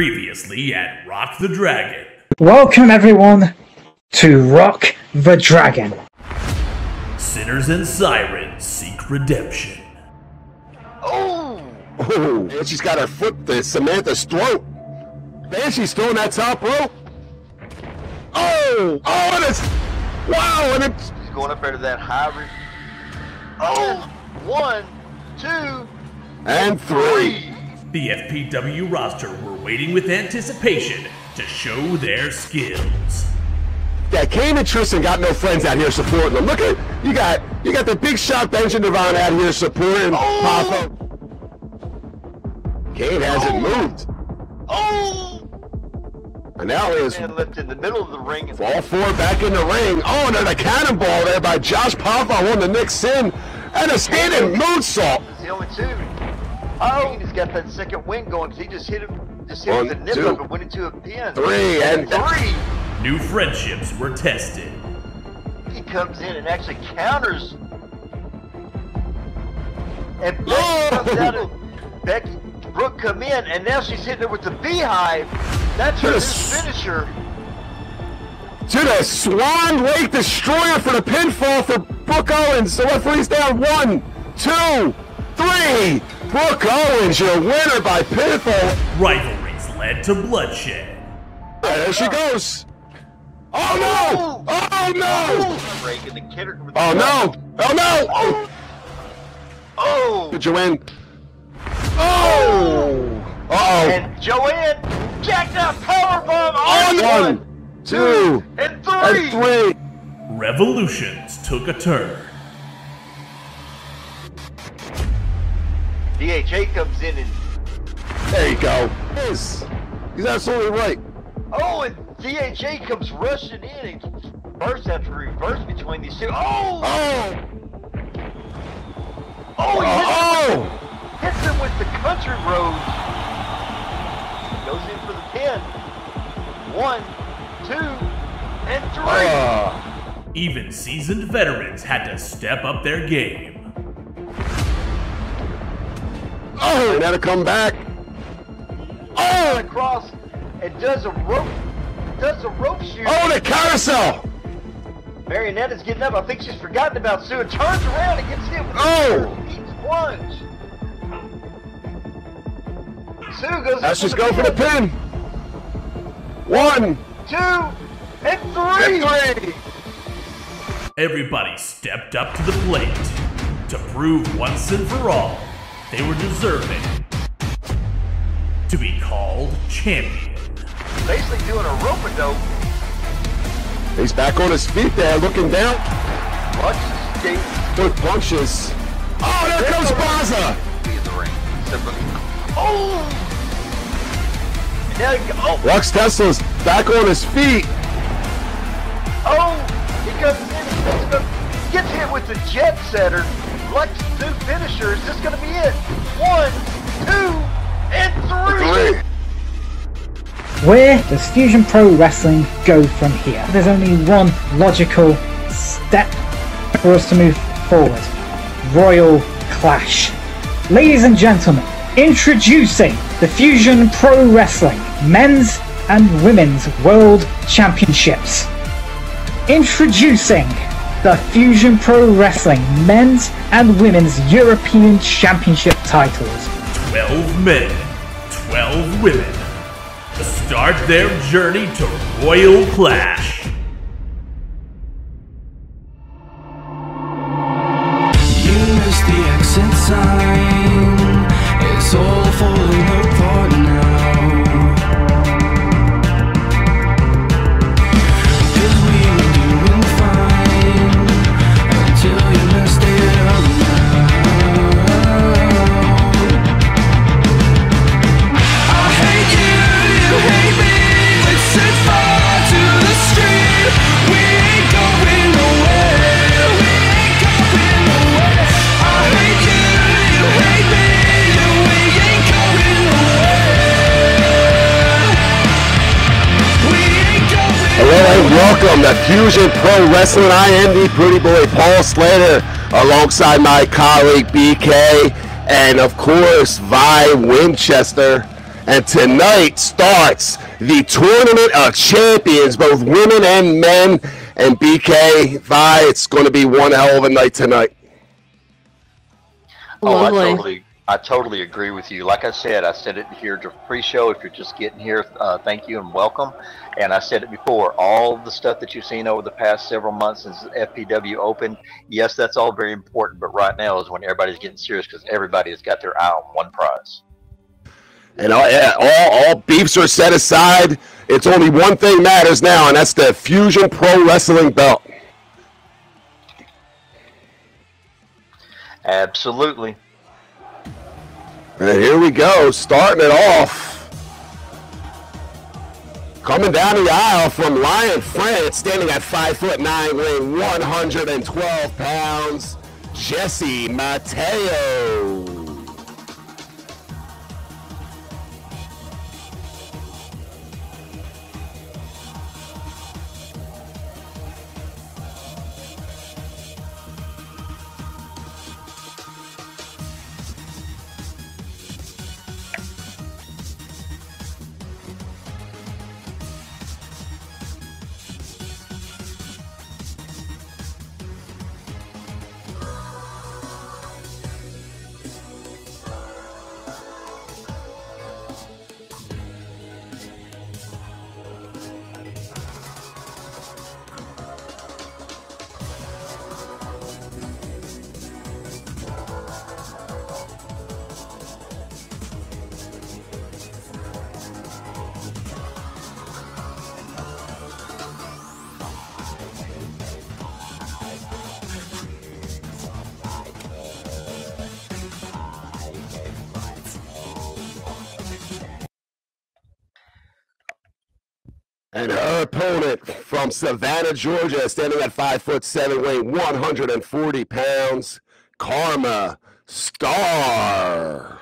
Previously at Rock the Dragon. Welcome everyone to Rock the Dragon. Sinners and Sirens seek redemption. Oh! Oh, and she's got her foot to Samantha's throat. Banshee's throwing that top rope. Oh! Oh, and it's... Wow, and it's... He's going up there to that high... Oh! One, two, and three. The FPW roster were waiting with anticipation to show their skills. Yeah, Kane and Tristan got no friends out here supporting them. Look at you got you got the big shot Benjamin Devon out here supporting oh. Papa. Kane hasn't oh. moved. Oh! And now is Man in the middle of the ring. All four back in the ring. Oh, and then a cannonball there by Josh Papa on the Nick Sin. And a standing moonsault. It's the only two. Oh, he's got that second wing going because he just hit him, just hit One, him the nip of it, went into a pin. Three and three. New friendships were tested. He comes in and actually counters. And Becky oh! comes out of Becky Brooke come in, and now she's hitting her with the beehive. That's her new finisher. To the Swan Lake Destroyer for the pinfall for Brooke Owens. The referee's down one, two, three. Brooke Owens, your winner by pinfall. Rivalries led to bloodshed. There she goes. Oh no! Oh no! Oh no! Oh no! Oh! Oh! Joanne. Oh! Uh oh! And Joanne jacked up powerbomb on one, one, two, and three. And three. Revolutions took a turn. DHA comes in and there you go. Yes, he's absolutely right. Oh, and DHA comes rushing in and bursts after reverse between these two. Oh! Oh! Oh! Oh! Hits him with the country road. Goes in for the pin. One, two, and three. Uh. Even seasoned veterans had to step up their game. Oh, and had to come back. Oh, across and does a rope, does a rope shoot. Oh, the carousel. Marionetta's getting up. I think she's forgotten about Sue and turns around and gets hit with oh. the Eats plunge. Sue goes. Let's just go for the pin. One, two, and three. And three. Everybody stepped up to the plate to prove once and for all they were deserving to be called champion. Basically doing a rope a dope. He's back on his feet there, looking down. Punches, Good punches. Oh, there, there comes Baza. The ring. Oh! Now he, oh! Lux Tesla's back on his feet. Oh! He comes in, he gets hit with the jet setter. Lux new finisher. Is this going to be it? One, two, and three. three. Where does Fusion Pro Wrestling go from here? There's only one logical step for us to move forward. Royal Clash. Ladies and gentlemen, introducing the Fusion Pro Wrestling Men's and Women's World Championships. Introducing the Fusion Pro Wrestling Men's and Women's European Championship titles. 12 men, 12 women. Start their journey to Royal Clash. Welcome to Fusion Pro Wrestling. I am the pretty boy Paul Slater alongside my colleague BK and of course Vi Winchester. And tonight starts the Tournament of Champions, both women and men. And BK, Vi, it's going to be one hell of a night tonight. Oh, I Lovely. totally, I totally agree with you. Like I said, I said it here to pre-show. If you're just getting here, uh, thank you and welcome. And I said it before. All the stuff that you've seen over the past several months since FPW opened, yes, that's all very important. But right now is when everybody's getting serious because everybody has got their eye on one prize. And all, yeah, all, all beefs are set aside. It's only one thing matters now, and that's the Fusion Pro Wrestling belt. Absolutely. And here we go, starting it off. Coming down the aisle from Lyon, France, standing at five foot nine, weighing 112 pounds, Jesse Mateo. Opponent from Savannah, Georgia, standing at five foot seven, weighing 140 pounds, Karma Star.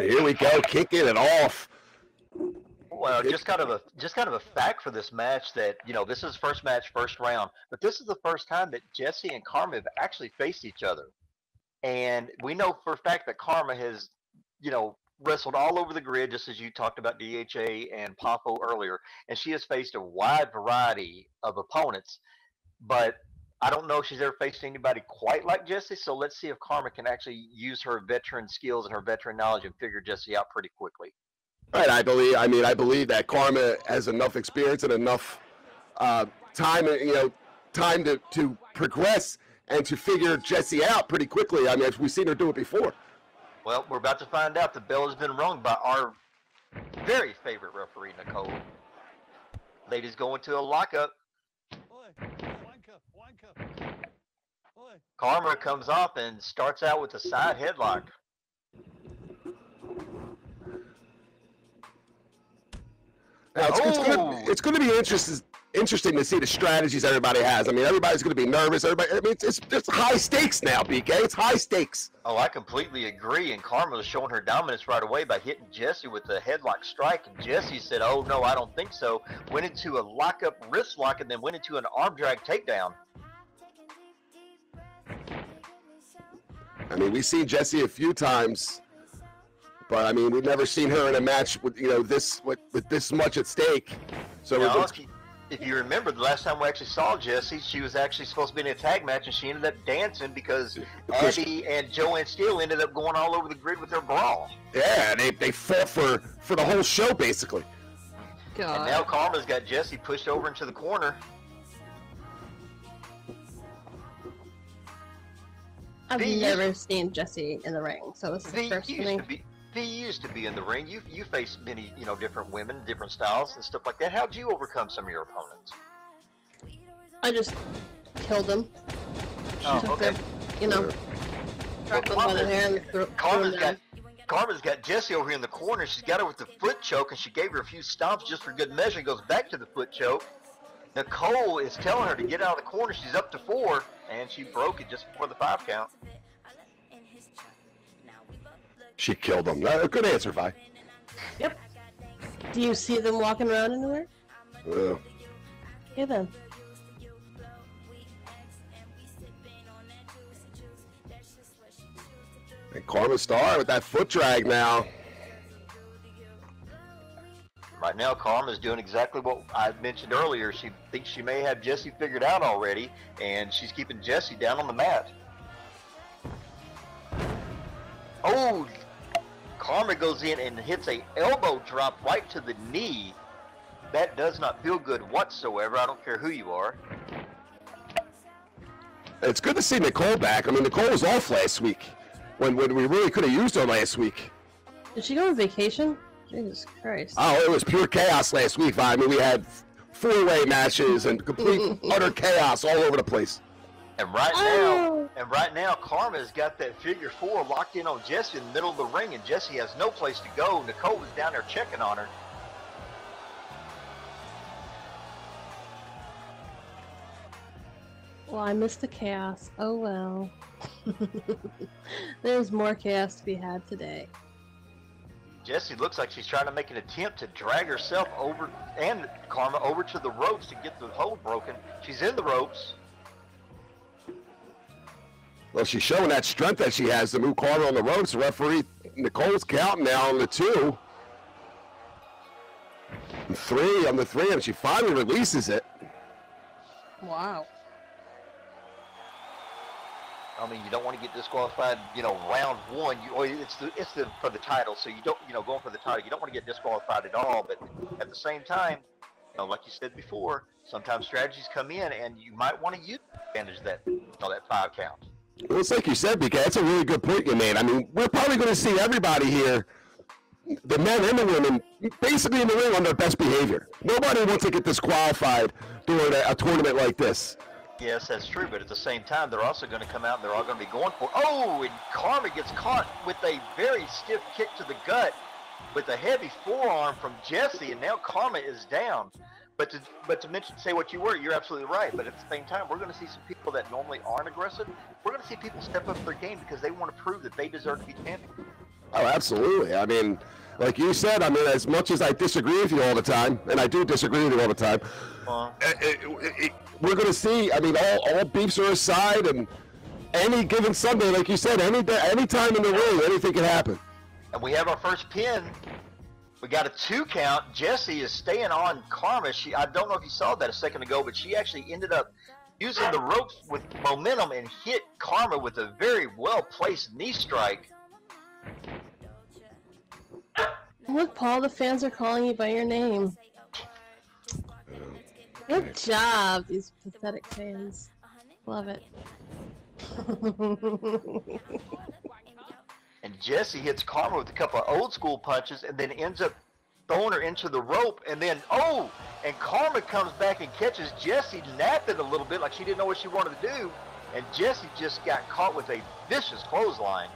And here we go, kicking it off. Well, just kind of a just kind of a fact for this match that you know this is first match, first round, but this is the first time that Jesse and Karma have actually faced each other, and we know for a fact that Karma has, you know, wrestled all over the grid, just as you talked about DHA and Popo earlier, and she has faced a wide variety of opponents, but I don't know if she's ever faced anybody quite like Jesse. So let's see if Karma can actually use her veteran skills and her veteran knowledge and figure Jesse out pretty quickly. Right, I believe. I mean, I believe that Karma has enough experience and enough uh, time, you know, time to, to progress and to figure Jesse out pretty quickly. I mean, we've seen her do it before. Well, we're about to find out the bell has been rung by our very favorite referee, Nicole. Ladies go into a lockup. Karma comes off and starts out with a side headlock. Now, it's, it's, gonna, Oh. it's gonna be interesting interesting to see the strategies everybody has. I mean, everybody's gonna be nervous. Everybody, I mean, it's, it's, it's high stakes now, BK. It's high stakes. Oh, I completely agree. And Karma was showing her dominance right away by hitting Jesse with the headlock strike. And Jesse said, Oh, no, I don't think so. Went into a lockup wrist lock and then went into an arm drag takedown. I mean, we've seen Jesse a few times, but I mean, we've never seen her in a match with you know this with, with this much at stake. So Now, it's- if you- remember, the last time we actually saw Jesse, she was actually supposed to be in a tag match, and she ended up dancing because Because- Abby and Joanne Steele ended up going all over the grid with their brawl. yeah, they they fought for for the whole show basically. And now God. Karma's got Jesse pushed over into the corner. I've V- never seen Jesse in the ring, so this is V the first for used me. to be V used to be in the ring. You you faced many you know different women, different styles and stuff like that. How'd you overcome some of your opponents? I just killed him. Oh, Took okay. them, you know, grabbed them by the hair and threw, threw Karma's them got down. Karma's got Jesse over here in the corner. She's got her with the foot choke, and she gave her a few stomps just for good measure. Goes back to the foot choke. Nicole is telling her to get out of the corner. She's up to four, and she broke it just before the five count. She killed him. Uh, good answer, Vi. Yep. Do you see them walking around anywhere? Uh, Okay then. and Karma Star with that foot drag now. Right now, Karma's doing exactly what I mentioned earlier. She thinks she may have Jesse figured out already, and she's keeping Jesse down on the mat. Oh, Karma goes in and hits a elbow drop right to the knee. That does not feel good whatsoever. I don't care who you are. It's good to see Nicole back. I mean, Nicole was off last week when, when we really could have used her last week. Did she go on vacation? Jesus Christ. Oh, it was pure chaos last week. Vi. I mean, we had four-way matches and complete utter chaos all over the place. And right Oh. now, and right now, Karma's got that figure four locked in on Jesse in the middle of the ring, and Jesse has no place to go. Nicole was down there checking on her. Well, I missed the chaos. Oh well. There's more chaos to be had today. Jesse looks like she's trying to make an attempt to drag herself over and Karma over to the ropes to get the hold broken. She's in the ropes. Well, she's showing that strength that she has to move Karma on the ropes. Referee Nicole's counting now on the two. Three on the three, and she finally releases it. Wow. I mean, you don't want to get disqualified. You know, round one. You, or it's the it's the for the title, so you don't you know going for the title. You don't want to get disqualified at all. But at the same time, you know, like you said before, sometimes strategies come in, and you might want to use advantage that you know, that five count. Well, it's like you said, BK. That's a really good point you made. I mean, we're probably going to see everybody here, the men and the women, basically in the ring on their best behavior. Nobody wants to get disqualified during a, a tournament like this. Yes, that's true, but at the same time, they're also going to come out and they're all going to be going for. Oh, and Karma gets caught with a very stiff kick to the gut with a heavy forearm from Jesse, and now Karma is down. But to but to mention say what you were, you're absolutely right. But at the same time, we're going to see some people that normally aren't aggressive. We're going to see people step up their game because they want to prove that they deserve to be champion. Oh, absolutely. I mean, like you said, I mean, as much as I disagree with you all the time, and I do disagree with you all the time, Uh, it, it, it, we're going to see. I mean, all, all beefs are aside, and any given Sunday, like you said, any day, any time in the ring, anything can happen. and we have our first pin. We got a two count. Jesse is staying on Karma. She I don't know if you saw that a second ago, but she actually ended up using the ropes with momentum and hit Karma with a very well placed knee strike. Look, Paul, the fans are calling you by your name. Good job, these pathetic fans. Love it. And Jesse hits Karma with a couple of old school punches and then ends up throwing her into the rope. And then, oh, and Karma comes back and catches Jesse napping a little bit like she didn't know what she wanted to do. And Jesse just got caught with a vicious clothesline.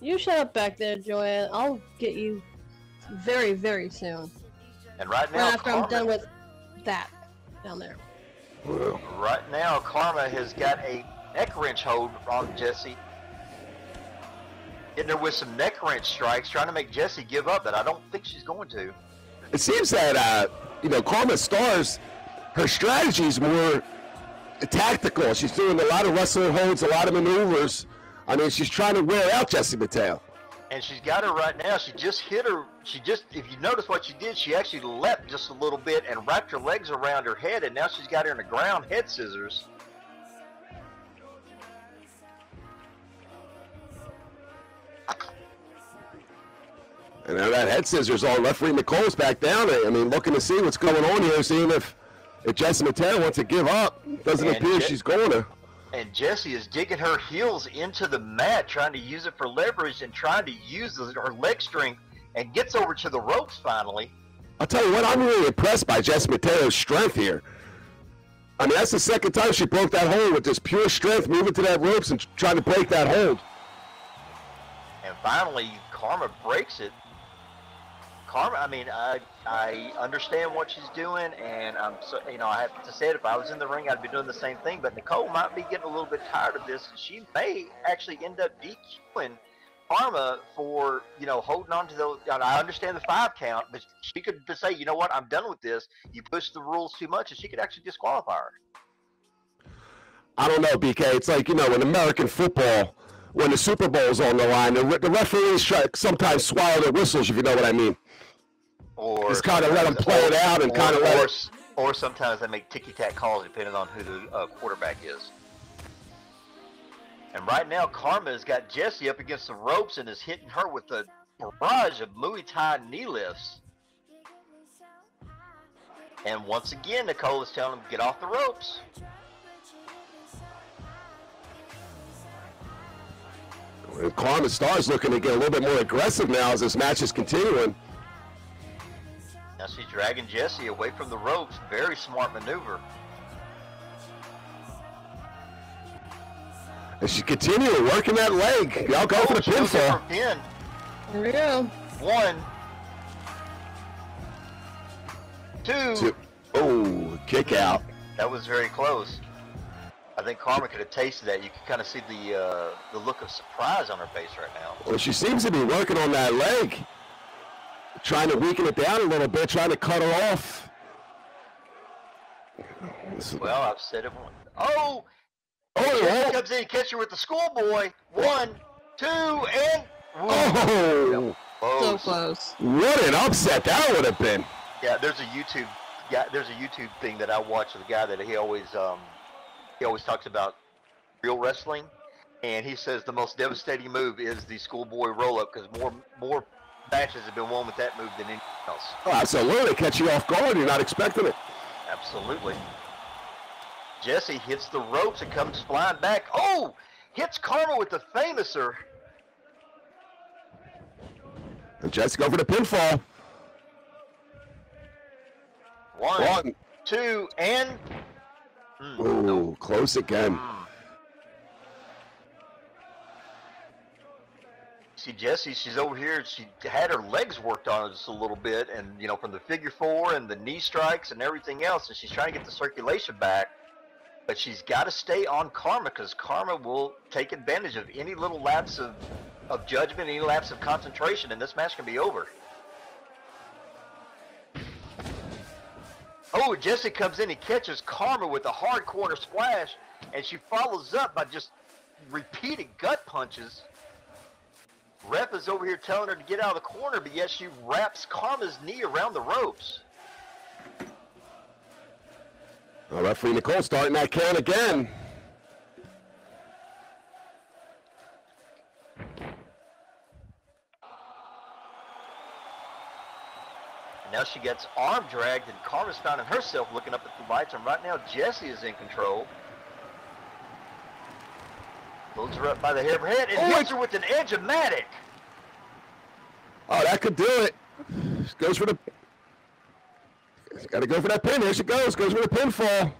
You shut up back there, Joanne. I'll get you very, very soon. And right Right now, after Karma, I'm done with that down there. right now, Karma has got a neck wrench hold on Jesse. Hitting her with some neck wrench strikes, trying to make Jesse give up, but I don't think she's going to. It seems that uh, you know Karma Stars, her strategy is more tactical. She's doing a lot of wrestling holds, a lot of maneuvers. I mean, she's trying to wear out Jesse Mateo. And she's got her right now. She just hit her. She just, if you notice what she did, she actually leapt just a little bit and wrapped her legs around her head, and now she's got her in the ground head scissors. And now that head scissors on. Referee Nicole's back down. I mean, looking to see what's going on here, seeing if, if Jesse Mateo wants to give up. Doesn't And appear Je- she's going to. And Jesse is digging her heels into the mat, trying to use it for leverage and trying to use her leg strength, and gets over to the ropes finally. I'll tell you what, I'm really impressed by Jess Mateo's strength here. I mean, that's the second time she broke that hold with just pure strength, moving to that ropes and trying to break that hold. And finally, Karma breaks it. Karma, I mean, I I understand what she's doing, and I'm so you know I have to say it. If I was in the ring, I'd be doing the same thing. But Nicole might be getting a little bit tired of this, and she may actually end up DQing Karma for you know holding on to those. I understand the five count, but she could just say, you know what, I'm done with this. You push the rules too much, and she could actually disqualify her. I don't know, BK. It's like, you know, in American football, when the Super Bowl's on the line, the, re- the referees sometimes swallow their whistles, if you know what I mean. Or Just kinda let them play it out and kinda let or, it- Or sometimes they make ticky tack calls depending on who the uh, quarterback is. And right now, Karma has got Jesse up against the ropes and is hitting her with a barrage of Muay Thai knee lifts. And once again, Nicole is telling him, get off the ropes. Karma Star's looking to get a little bit more aggressive now as this match is continuing. Now she's dragging Jesse away from the ropes. Very smart maneuver. And she's continuing working that leg. Y'all go for the she goes in for pinfall. a pin. Here we go. One. Two. Two. Oh, kick out. That was very close. I think Karma could have tasted that. You can kind of see the uh, the look of surprise on her face right now. Well, she seems to be working on that leg. Trying to weaken it down a little bit, trying to cut her off. Well, I've said it once. Oh! Oh, Jesse oh, comes in, catch her with the schoolboy. One, two, and oh, So close. close. what an upset that would have been. Yeah, there's a YouTube yeah, there's a YouTube thing that I watch of the guy that he always um he always talks about real wrestling, and he says the most devastating move is the schoolboy roll up because more more matches have been won with that move than anything else. Oh, absolutely. Catch you off guard. You're not expecting it. Absolutely. Jesse hits the ropes and comes flying back. Oh! Hits Karma with the famouser. And Jess go for the pinfall. One, One. two, and. Mm, Oh, no. close again. Mm. See, Jesse, she's over here. She had her legs worked on just a little bit, and you know, from the figure four and the knee strikes and everything else, and she's trying to get the circulation back. But she's got to stay on Karma because Karma will take advantage of any little lapse of, of judgment, any lapse of concentration, and this match can be over. Oh, Jesse comes in, he catches Karma with a hard corner splash, and she follows up by just repeated gut punches. Ref is over here telling her to get out of the corner, but yet she wraps Karma's knee around the ropes. Well, referee Nicole starting that count again. Now she gets arm dragged, and Karma's finding herself looking up at the lights, and right now Jesse is in control. Loads her up by the hair of her head and Oh, hits her with an Edge-O-Matic. Oh, that could do it. Goes for the. Got to go for that pin. There she goes. Goes for the pinfall.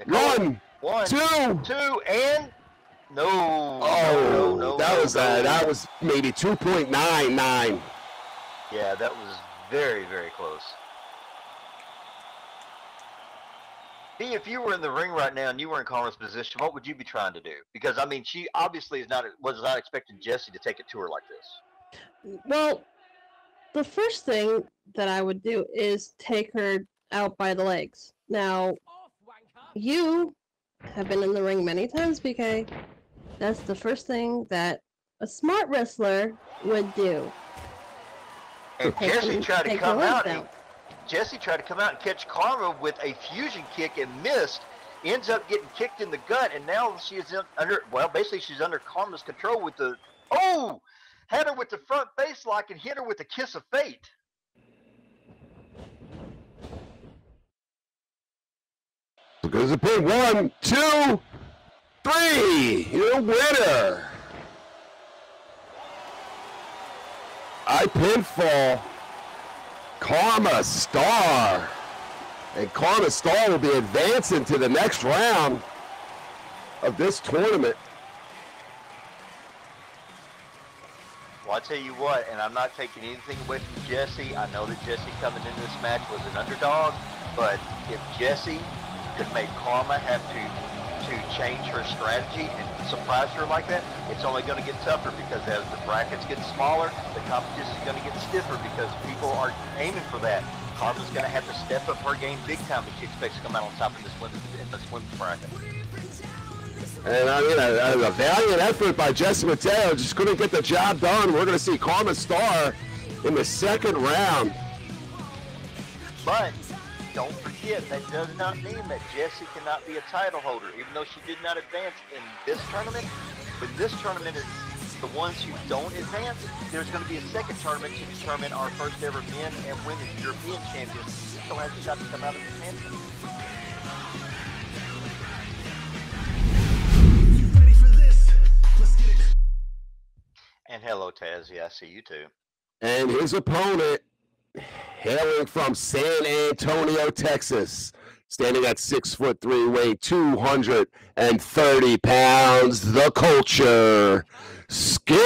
Nicole, One, one, two. two, and no. Oh, no, no, that no, was uh, that was maybe 2.99. Yeah, that was very, very close. B, if you were in the ring right now and you were in Karma's position, what would you be trying to do? Because I mean, she obviously is not was not expecting Jesse to take it to her like this. Mm, well, the first thing that I would do is take her out by the legs. Now, you have been in the ring many times, BK. That's the first thing that a smart wrestler would do. And Jesse tried to come out. And, out. Jesse tried to come out and catch Karma with a fusion kick and missed. Ends up getting kicked in the gut, and now she is under. Well, basically, she's under Karma's control with the. Oh, had her with the front face lock and hit her with the kiss of fate. Goes the pin. One, two, three. Your winner. I pinfall. Karma Star. And Karma Star will be advancing to the next round of this tournament. Well, I tell you what, and I'm not taking anything away from Jesse. I know that Jesse coming into this match was an underdog, but if Jesse could make Karma have to to change her strategy and surprise her like that, it's only going to get tougher because as the brackets get smaller, the competition is going to get stiffer because people are aiming for that. Carmen's going to have to step up her game big time if she expects to come out on top in this women's in this women's bracket. And I mean, a, a valiant effort by Jesse Mateo. Just couldn't get the job done. We're going to see Karma Star in the second round. But don't forget, that does not mean that Jesse cannot be a title holder, even though she did not advance in this tournament. But this tournament is the ones who don't advance. There's going to be a second tournament to determine our first ever men and women European champions. Still has a shot to come out of a champion. And hello, Taz. Yeah, I see you too. And his opponent, hailing from San Antonio, Texas, standing at six foot three, weighing 230 pounds, the culture, Skillix.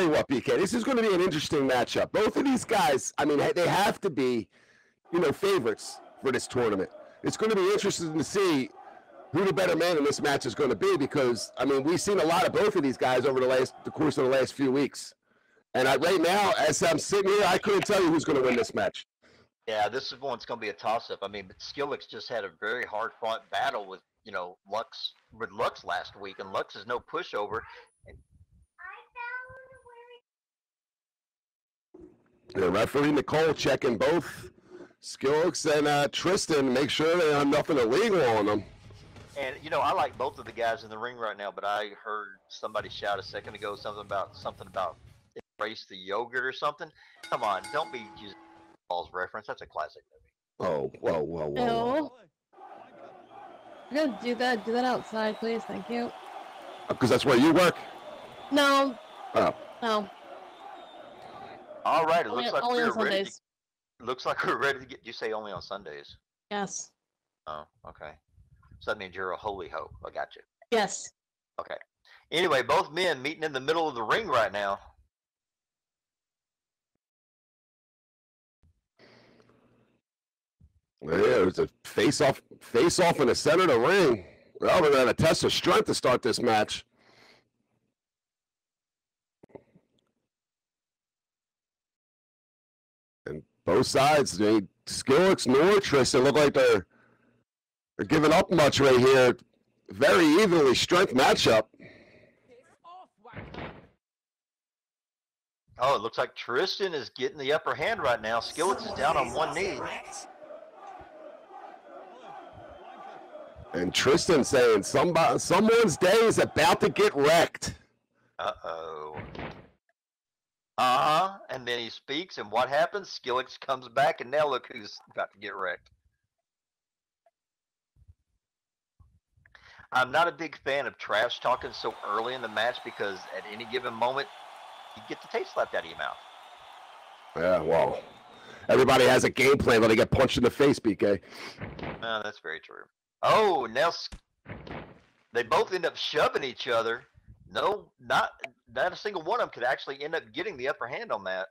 Tell you what, BK, this is going to be an interesting matchup. Both of these guys, I mean, they have to be, you know, favorites for this tournament. It's going to be interesting to see who the better man in this match is going to be because, I mean, we've seen a lot of both of these guys over the last the course of the last few weeks. And I, right now, as I'm sitting here, I couldn't tell you who's going to win this match. Yeah, this is one's going to be a toss-up. I mean, but Skillix just had a very hard-fought battle with, you know, Lux with Lux last week, and Lux is no pushover. The referee Nicole checking both Skillix and uh, Tristan, make sure they have nothing illegal on them. And you know, I like both of the guys in the ring right now, but I heard somebody shout a second ago something about something about embrace the yogurt or something. Come on, don't be using Paul's reference. That's a classic movie. Oh, whoa, whoa, whoa. whoa. No. You're do that. Do that outside, please. Thank you. Because that's where you work. No. Oh. No. All right, it Only, looks like only we're ready. To, looks like we're ready to get. You say only on Sundays? Yes. Oh, okay. So that means you're a holy hoe. I got you. Yes. Okay. Anyway, both men meeting in the middle of the ring right now. Yeah, it was a face off, face off in the center of the ring. Well, we're going to test her strength to start this match. And both sides, they Skillix nor Tristan look like they're they're giving up much right here. Very evenly strength matchup. Oh, it looks like Tristan is getting the upper hand right now. Skillix is down on one knee. And Tristan saying somebody, someone's day is about to get wrecked. Uh oh. Uh huh. And then he speaks, and what happens? Skillix comes back, and now look who's about to get wrecked. I'm not a big fan of trash talking so early in the match because at any given moment, you get the taste slapped out of your mouth. Yeah, well, everybody has a game plan when they get punched in the face, BK. No, that's very true. Oh, now they both end up shoving each other. No, not not a single one of them could actually end up getting the upper hand on that.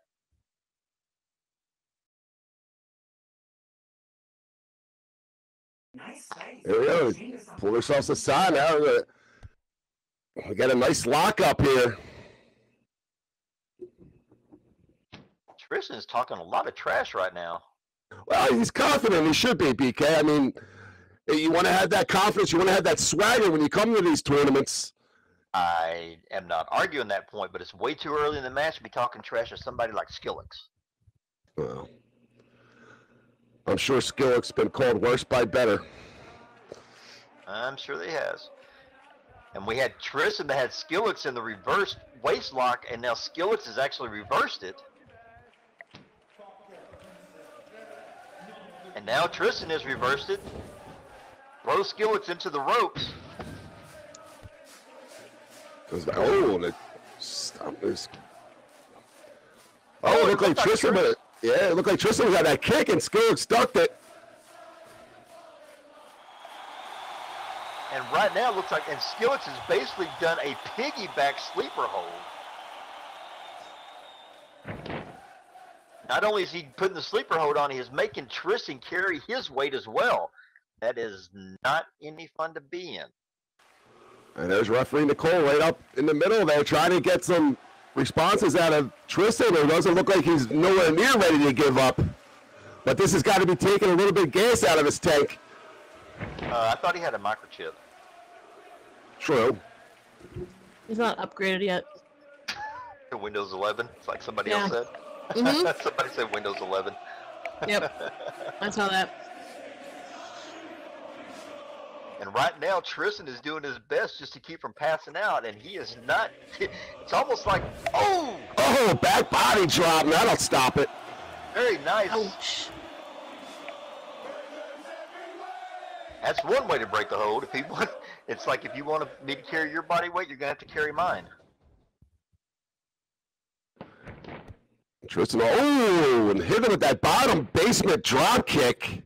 Nice. There we go. Pull ourselves aside now. We- got a nice lock up here. Tristan is talking a lot of trash right now. Well, he's confident. He should be, BK. I mean, you want to have that confidence. You want to have that swagger when you come to these tournaments. I am not arguing that point, but it's way too early in the match to be talking trash to somebody like Skillix. Well, I'm sure Skillick's been called worse by better. I'm sure he has. And we had Tristan that had Skillix in the reverse waist lock, and now Skillix has actually reversed it. And now Tristan has reversed it. Throws Skillix into the ropes. It was like, oh, and it stopped this. Oh, it looked like Tristan, but yeah, it looked like Tristan got that kick and Skillix stuck it. And right now it looks like, and Skillix has basically done a piggyback sleeper hold. Not only is he putting the sleeper hold on, he is making Tristan carry his weight as well. That is not any fun to be in. And there's referee Nicole right up in the middle there trying to get some responses out of Tristan. It doesn't look like he's nowhere near ready to give up. But this has got to be taking a little bit of gas out of his tank. Uh, I thought he had a microchip. True. He's not upgraded yet. Windows 11, it's like somebody Yeah. else said. Mhm. somebody said Windows 11. Yep. I saw that. And right now, Tristan is doing his best just to keep from passing out, and he is not. It's almost like, oh, Oh, back body drop. That'll stop it. very nice. Ouch. That's one way to break the hold. If you want, it's like if you want to, me to carry your body weight, you're gonna have to carry mine. Tristan, oh, and hit him with that bottom basement drop kick.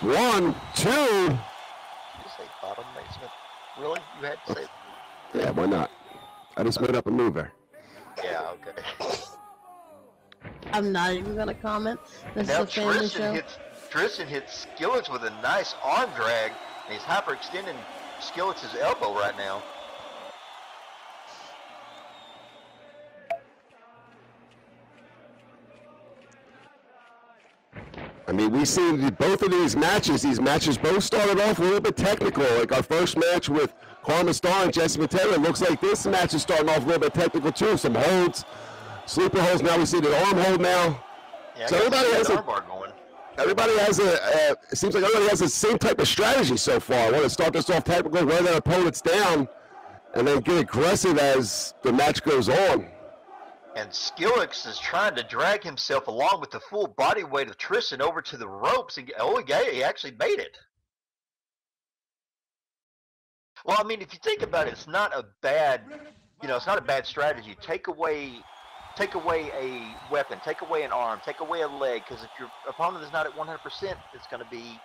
One, two. Did you say bottom basement? Really? You had to say? Yeah, why not? I just made up a move there. Yeah. Okay. I'm not even gonna comment. This Now is a family Tristan show. hits Tristan hits Skillix with a nice arm drag, and he's hyperextending Skillix' elbow right now. I mean, we've seen both of these matches. These matches both started off a little bit technical. Like our first match with Karma Star and Jesse Mateo. It looks like this match is starting off a little bit technical too. Some holds, sleeper holds. Now we see the arm hold now. Yeah, So everybody has a- going. Everybody has a. Uh, it seems like everybody has the same type of strategy so far. Want to start this off technical, wear their opponents down, and then get aggressive as the match goes on. And Skillix is trying to drag himself along with the full body weight of Tristan over to the ropes. And, oh, ga- he actually made it. Well, I mean, if you think about it, it's not a bad, you know, it's not a bad strategy. Take away, take away a weapon, take away an arm, take away a leg, because if your opponent is not at 100%, it's going to be,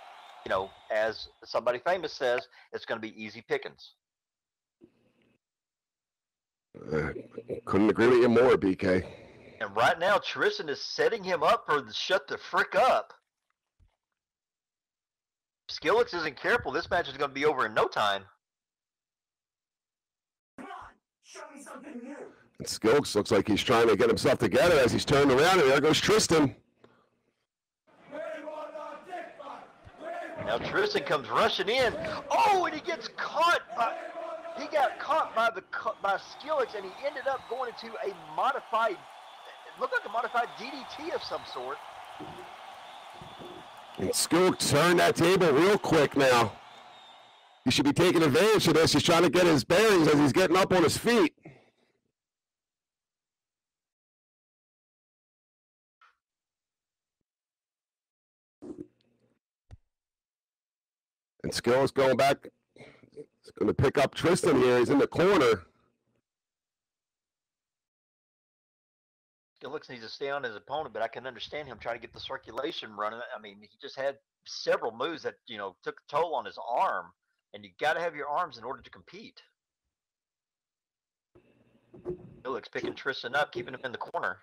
you know, as somebody famous says, it's going to be easy pickings. Uh, couldn't agree with you more, BK. And right now, Tristan is setting him up for the shut the frick up. Skillix isn't careful, this match is going to be over in no time. And Skillix looks like he's trying to get himself together as he's turned around, and there goes Tristan. Now Tristan comes rushing in. Oh, and he gets caught by. He got caught by the by Skillix, and he ended up going into a modified. Looked like a modified DDT of some sort. And Skillix turned that table real quick now. He should be taking advantage of this. He's trying to get his bearings as he's getting up on his feet. And Skillix going back. He's going to pick up Tristan here. He's in the corner. Skillix needs to stay on his opponent, but I can understand him trying to get the circulation running. I mean, he just had several moves that you know took a toll on his arm, and you got to have your arms in order to compete. Skillix picking Tristan up, keeping him in the corner.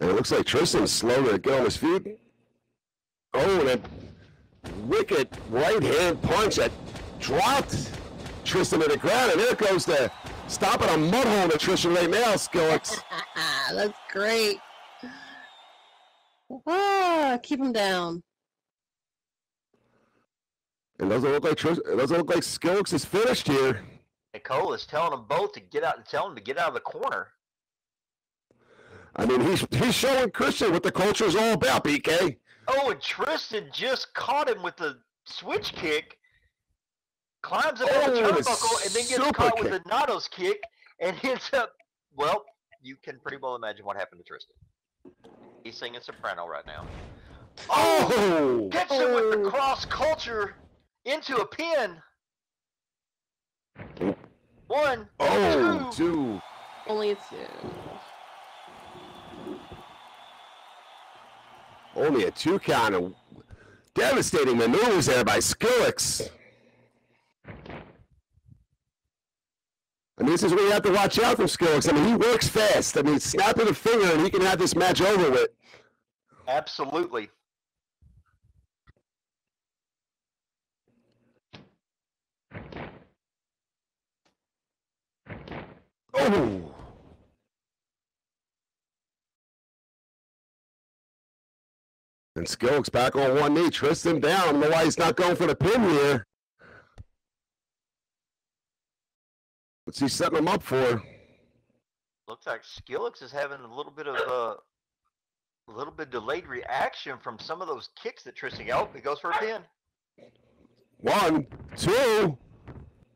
And it looks like Tristan's slow to get on his feet. Oh, and a wicked right hand punch that dropped Tristan to the ground. And there goes the stopping a mud hole to Tristan right now, Skillix. That's great. Ah, keep him down. It doesn't look like Tristan, it doesn't look like Skillix is finished here. Nicole is telling them both to get out and tell him to get out of the corner. I mean, he's he's showing Christian what the culture is all about, BK. Oh, and Tristan just caught him with the switch kick, climbs up on the Oh, and turnbuckle, and then gets caught kick. with the Natos kick and hits up. Well, you can pretty well imagine what happened to Tristan. He's singing soprano right now. Oh! oh! Gets him with the oh! cross culture into a pin. One, Oh, two. two. Only two. Only a two count of devastating maneuvers there by Skillix. And this is where you have to watch out from Skillix. I mean, he works fast. I mean, snap snapping a finger and he can have this match over with. Absolutely. Oh! And Skillix back on one knee. Tristan down. I don't know why he's not going for the pin here. What's he setting him up for? Looks like Skillix is having a little bit of uh, a little bit delayed reaction from some of those kicks that Tristan got. Oh, he goes for a pin. One, two.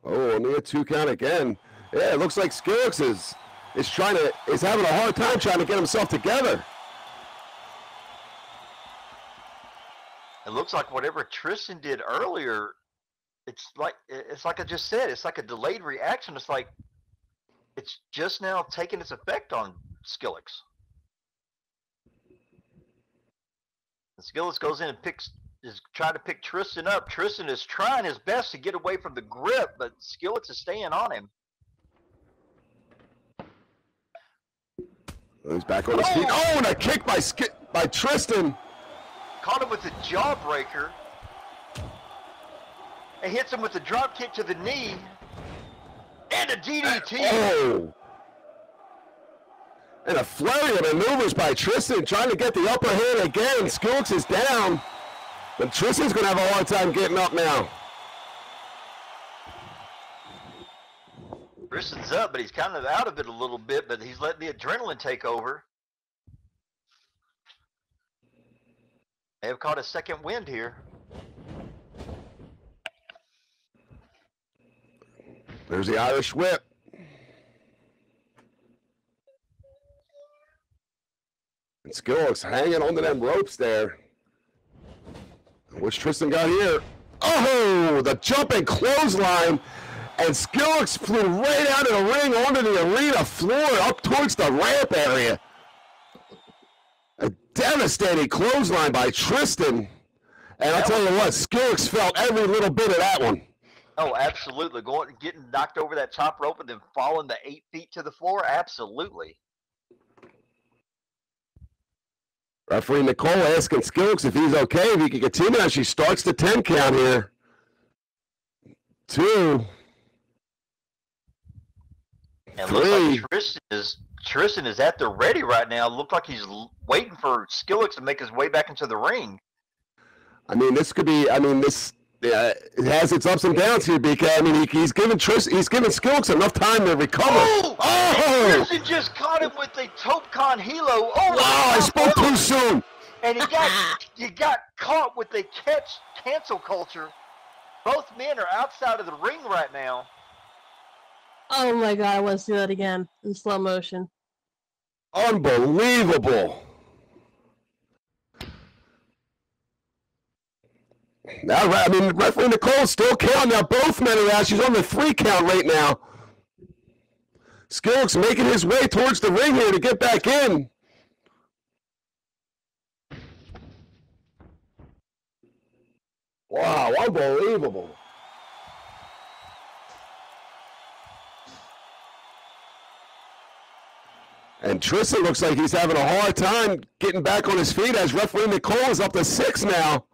Oh, only a two count again. Yeah, it looks like Skillix is is trying to is having a hard time trying to get himself together. Looks like whatever Tristan did earlier, it's like it's like I just said, it's like a delayed reaction. It's like it's just now taking its effect on Skillix. And Skillix goes in and picks is trying to pick Tristan up. Tristan is trying his best to get away from the grip, but Skillix is staying on him. He's back on his oh, feet. Oh, and a kick by Sk- by Tristan. Caught him with the jawbreaker. And hits him with a drop kick to the knee. And a DDT. Oh. And a flurry of maneuvers by Tristan trying to get the upper hand again. Skillix is down. But Tristan's going to have a hard time getting up now. Tristan's up, but he's kind of out of it a little bit, but he's letting the adrenaline take over. They have caught a second wind here. There's the Irish whip. And Skillix hanging onto them ropes there. What's Tristan got here? Oh, the jumping clothesline. And Skillix flew right out of the ring onto the arena floor up towards the ramp area. Devastating clothesline by Tristan. And I'll tell you what, Skillix felt every little bit of that one. Oh, absolutely. Going, getting knocked over that top rope and then falling the eight feet to the floor. Absolutely. Referee Nicole asking Skillix if he's okay, if he can continue. As she starts the 10 count here. Two. And looks like Three. Tristan is Tristan is at the ready right now. Look like he's waiting for Skillix to make his way back into the ring. I mean, this could be. I mean, this uh, it has its ups and downs here, BK. I mean, he, he's given Tris, he's given Skillix enough time to recover. Oh! Oh! Tristan just caught him with a Tope con Hilo. Oh! Wow! I spoke too soon. And he got you got caught with a catch cancel culture. Both men are outside of the ring right now. Oh my god, I want to see that again in slow motion. Unbelievable. Now, I mean, referee Nicole still counting. Now both men are out. She's on the three count right now. Skillix making his way towards the ring here to get back in. Wow, unbelievable. And Tristan looks like he's having a hard time getting back on his feet as referee Nicole is up to six now.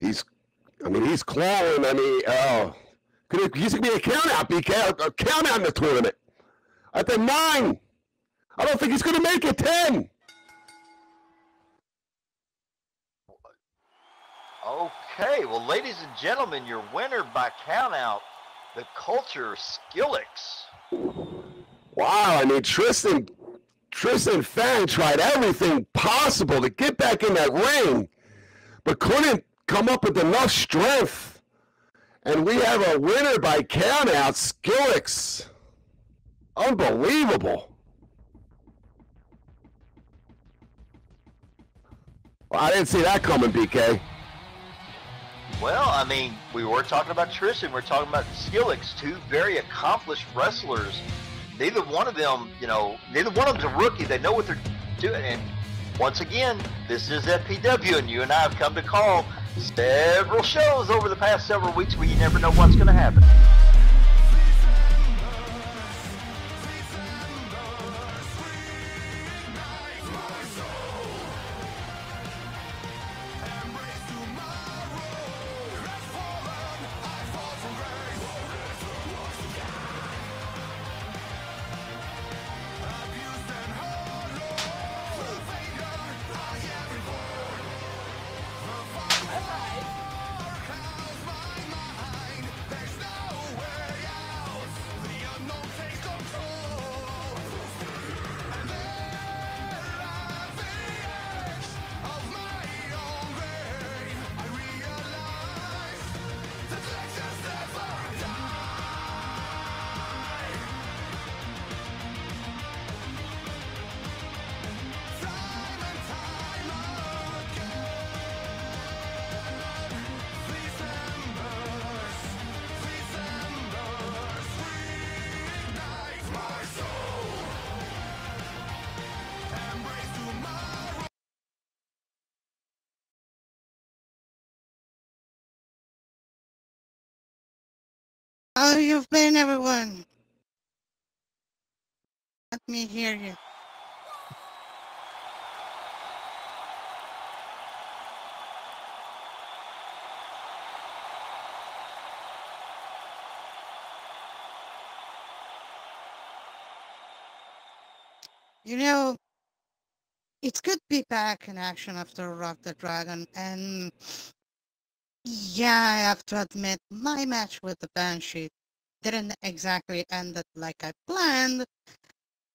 He's, I mean, he's clawing. I mean, oh, could it, he's gonna be a count out, BK, a count out in the tournament. At the nine, I don't think he's gonna make it ten. Okay, well, ladies and gentlemen, your winner by countout, the Culture Skillix. Wow, I mean Tristan Tristan Fang tried everything possible to get back in that ring, but couldn't come up with enough strength. And we have a winner by countout, Skillix. Unbelievable. Well, I didn't see that coming, BK. Well, I mean, we were talking about Tristan, we're talking about Skillix, two very accomplished wrestlers. Neither one of them, you know, neither one of them's a rookie. They know what they're doing. And once again, this is FPW, and you and I have come to call several shows over the past several weeks where you never know what's going to happen. How you've been, everyone? Let me hear you. You know, it's good to be back in action after Rock the Dragon, and yeah, I have to admit, my match with the Banshee didn't exactly end it like I planned,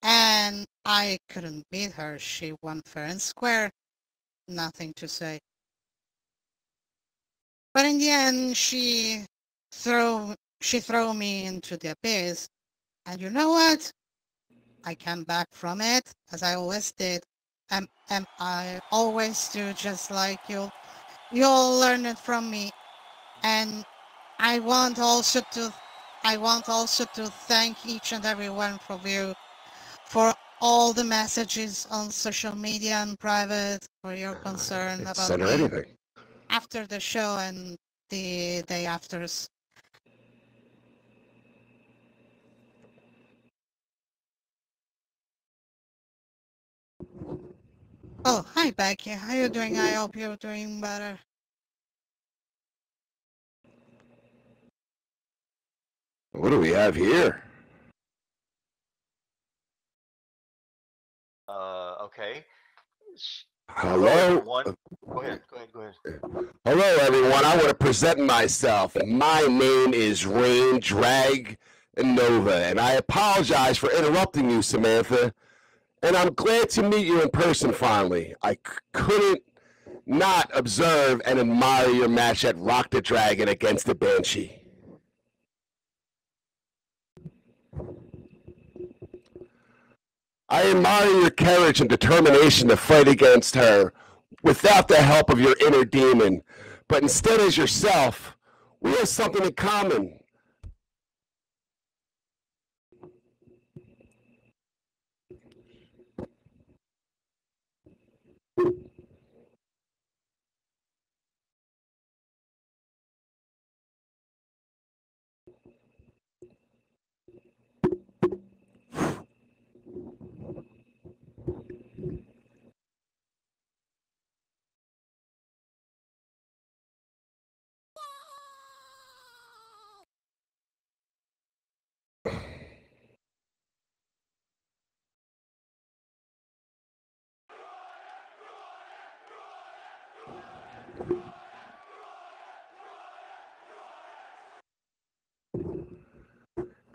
and I couldn't beat her. She won fair and square. Nothing to say. But in the end, she throw she threw me into the abyss, and you know what? I came back from it as I always did, and, and I always do, just like you. You all learn it from me, and I want also to I want also to thank each and everyone from you for all the messages on social media and private for your concern about me anything. after the show and the day afters. Oh, hi Becky. How you doing? I hope you're doing better. What do we have here? Uh, okay. Hello? Go ahead. Go ahead. Go ahead. Hello, everyone. I want to present myself. My name is Rain Drag Nova, and I apologize for interrupting you, Samantha. And I'm glad to meet you in person finally. I c- couldn't not observe and admire your match at Rock the Dragon against the Banshee. I admire your courage and determination to fight against her without the help of your inner demon, but instead as yourself. We have something in common.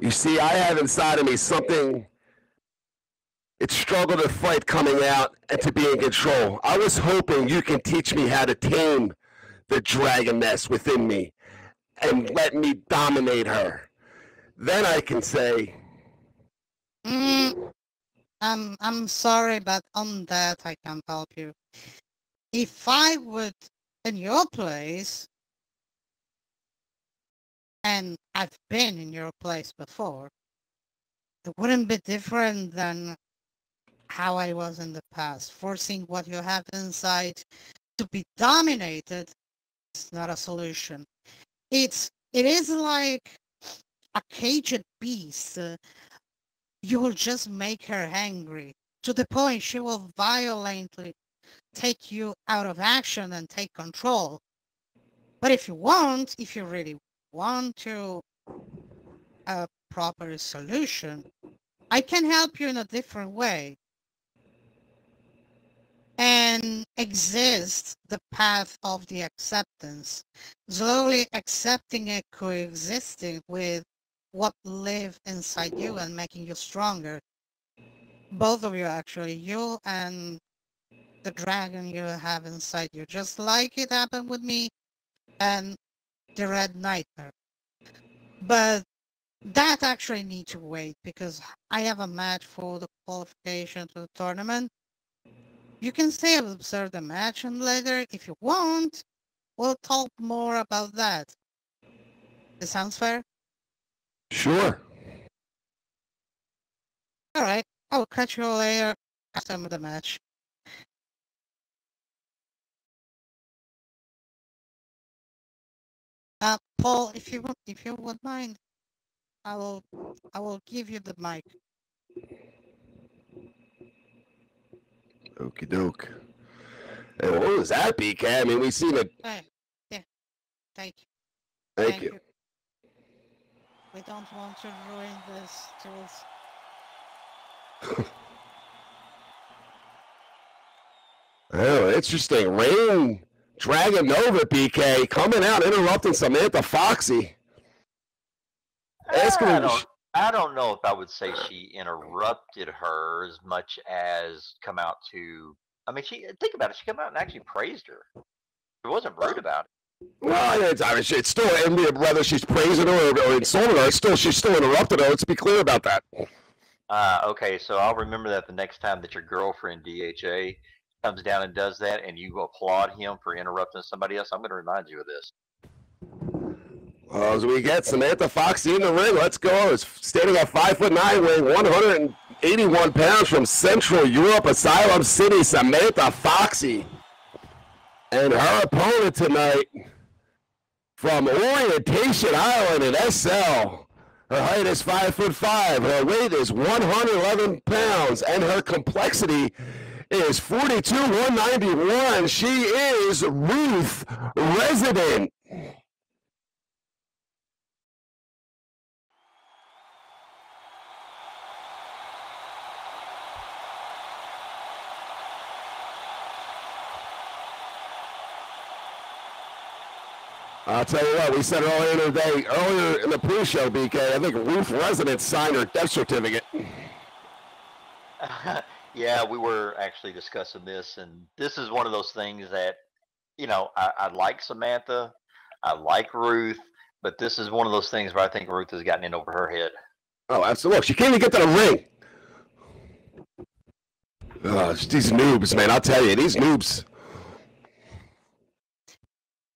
You see, I have inside of me something. It's struggle to fight coming out and to be in control. I was hoping you can teach me how to tame the dragoness within me and let me dominate her. Then I can say, Mm, I'm I'm sorry, but on that I can't help you. If I would in your place, and I've been in your place before, it wouldn't be different than how I was in the past. Forcing what you have inside to be dominated is not a solution. It's it is like a caged beast. uh, you will just make her angry to the point she will violently take you out of action and take control. But if you want, if you really want to a proper solution, I can help you in a different way and exist the path of the acceptance, slowly accepting and coexisting with what live inside you and making you stronger. Both of you actually, you and the dragon you have inside you, just like it happened with me and the Red Nightmare. But that actually need to wait because I have a match for the qualification to the tournament. You can stay and observe the match and later, if you want, we'll talk more about that. This sounds fair? sure. Alright, I'll catch you later after the match. Uh, Paul, if you would, if you would mind, I will, I will give you the mic. Okie doke. Hey, what was that, BK? I mean, we've seen it. Hey, yeah, thank you. Thank you. We don't want to ruin this, Jules. Oh, interesting. Rain Dragon Nova BK coming out interrupting Samantha Foxy. Asking I don't, I don't know if I would say she interrupted her as much as come out to. I mean, she think about it. She came out and actually praised her. It wasn't rude about it. Well, it's, I mean, it's still whether she's praising her or, or insulting her. It's still she's still interrupted her. Let's be clear about that. Uh, okay, so I'll remember that the next time that your girlfriend DHA comes down and does that, and you applaud him for interrupting somebody else. I'm going to remind you of this. As we get Samantha Foxy in the ring, let's go. Standing at five foot nine, weighing 181 pounds from Central Europe, Asylum City, Samantha Foxy. And her opponent tonight from Orientation Island in SL. Her height is five foot five. Her weight is 111 pounds, and her complexity is 42 191. She is Ruth Resident. I'll tell you what, we said earlier today, earlier in the pre-show, BK, I think Ruth Resident signed her death certificate. yeah, we were actually discussing this, and this is one of those things that, you know, I, I like Samantha, I like Ruth, but this is one of those things where I think Ruth has gotten in over her head. Oh, absolutely. Look, she can't even get to the ring. Oh, these noobs, man. I'll tell you, these noobs.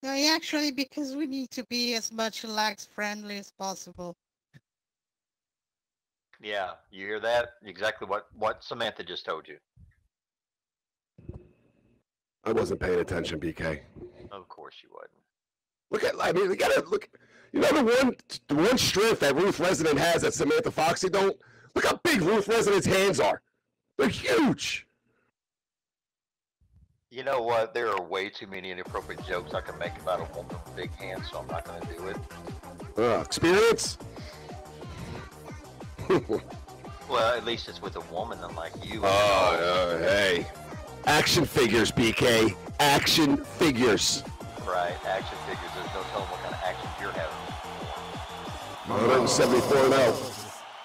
No, actually, because we need to be as much lag friendly as possible. Yeah, you hear that? Exactly what what Samantha just told you. I wasn't paying attention, BK. Of course you wouldn't. Look at, I mean, you gotta look. You know the one, the one strength that Ruth Resident has that Samantha Foxy don't. Look how big Ruth Resident's hands are. They're huge. You know what? There are way too many inappropriate jokes I can make about a woman with big hands, so I'm not going to do it. Uh, experience. Well, at least it's with a woman, unlike you. Oh, uh, hey. Action figures, BK. Action figures. Right, action figures. There's no telling what kind of action you're having. 174 and 0.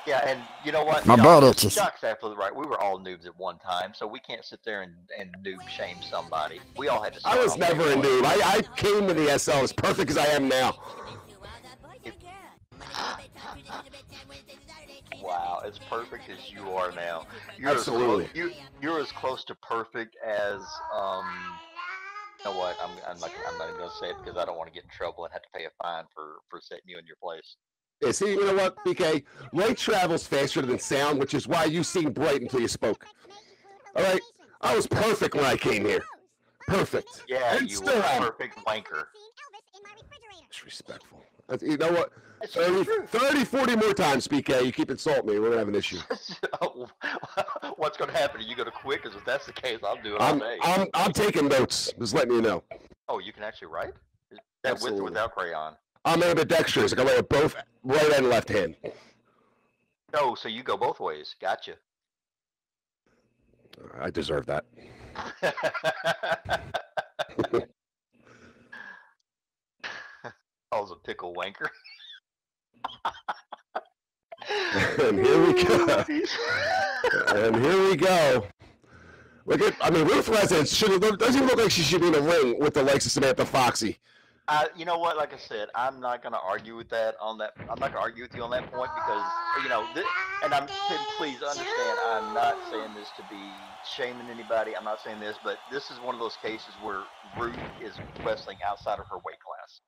Yeah, and you know what? My Chuck- butt itches. Chuck's absolutely right. We were all noobs at one time, so we can't sit there and, and noob shame somebody. We all had to. I was never a noob. I, I came to the SL as perfect as I am now. Wow, as perfect as you are now. You're Absolutely. As close, you, you're as close to perfect as um. You know what? I'm I'm not I'm not even gonna say it because I don't want to get in trouble and have to pay a fine for for setting you in your place. Yeah, see, you know what, BK? Light travels faster than sound, which is why you seemed bright until you spoke. All right? I was perfect when I came here. Perfect. Yeah, And you still were a perfect wanker. Disrespectful. You know what? It's 30, 30, 40 more times, BK. You keep insulting me. We're going to have an issue. What's gonna happen? Are you gonna quit? Because if that's the case, I'll do it I'm. I'm, I'm taking notes. Just let me know. oh, you can actually write? Is that with Absolutely. or without crayon? I'm ambidextrous. I can write with both right and left hand. Oh, so you go both ways. Gotcha. I deserve that. I was a pickle wanker. And here we go. and here we go. Look at, I mean, Ruth Resident should doesn't even look like she should be in a ring with the likes of Samantha Foxy. I, you know what? Like I said, I'm not to argue with that on that. I'm not to argue with you on that point because you know, thi- and I'm please understand, I'm not saying this to be shaming anybody. I'm not saying this, but this is one of those cases where Ruth is wrestling outside of her weight class.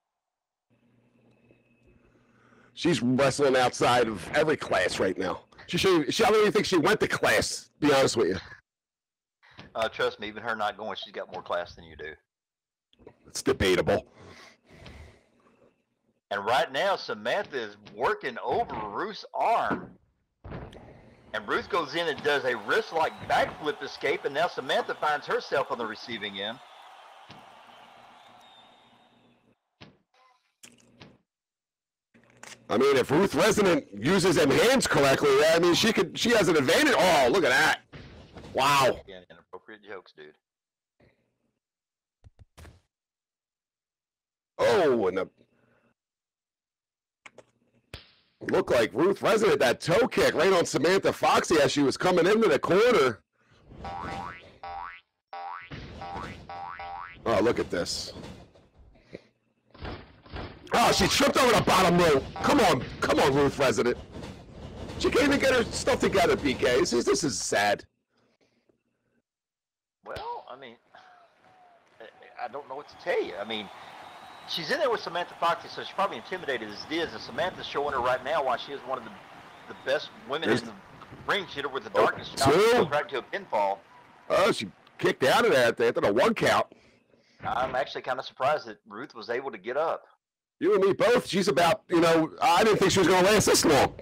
She's wrestling outside of every class right now. She should. She, I don't even think she went to class. To be honest with you, Uh, trust me, even her not going, she's got more class than you do. it's debatable. And right now, Samantha is working over Ruth's arm. And Ruth goes in and does a wrist-like backflip escape, and now Samantha finds herself on the receiving end. I mean, if Ruth Resident uses them hands correctly, I mean, she could. She has an advantage. Oh, look at that! Wow. Again, inappropriate jokes, dude. Oh, and the looked like Ruth Resident that toe kick right on Samantha Foxy as she was coming into the corner. Oh, look at this. Oh, she tripped over the bottom rope. Come on, come on, Ruth Resident. She can't even get her stuff together, BK. This is, this is sad. Well, I mean, I- don't know what to tell you. I mean, she's in there with Samantha Foxy, so she's probably intimidated as it is. And Samantha's showing her right now why she is one of the, the best women There's- in the ring. She hit her with the Oh, darkness. Goes right to a pinfall. Oh, she kicked out of that after a one count. I'm actually kind of surprised that Ruth was able to get up. You and me both. She's about, you know, I didn't think she was going to last this long.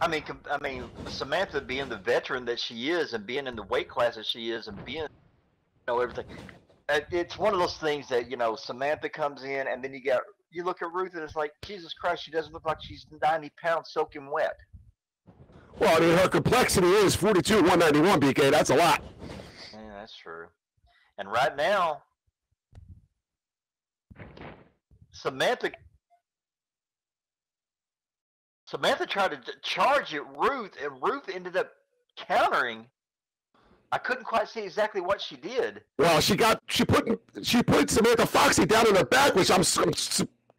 I mean, com- I mean, Samantha being the veteran that she is, and being in the weight class that she is, and being, you know, everything. uh, It's one of those things that you know, Samantha comes in, and then you got you look at Ruth, and it's like Jesus Christ, she doesn't look like she's ninety pounds soaking wet. Well, I mean, her complexity is 42 191, BK. That's a lot. Yeah, that's true. And right now, Samantha Samantha tried to charge at Ruth, and Ruth ended up countering. I couldn't quite see exactly what she did. Well, she got she put she put Samantha Foxy down on her back, which I'm, I'm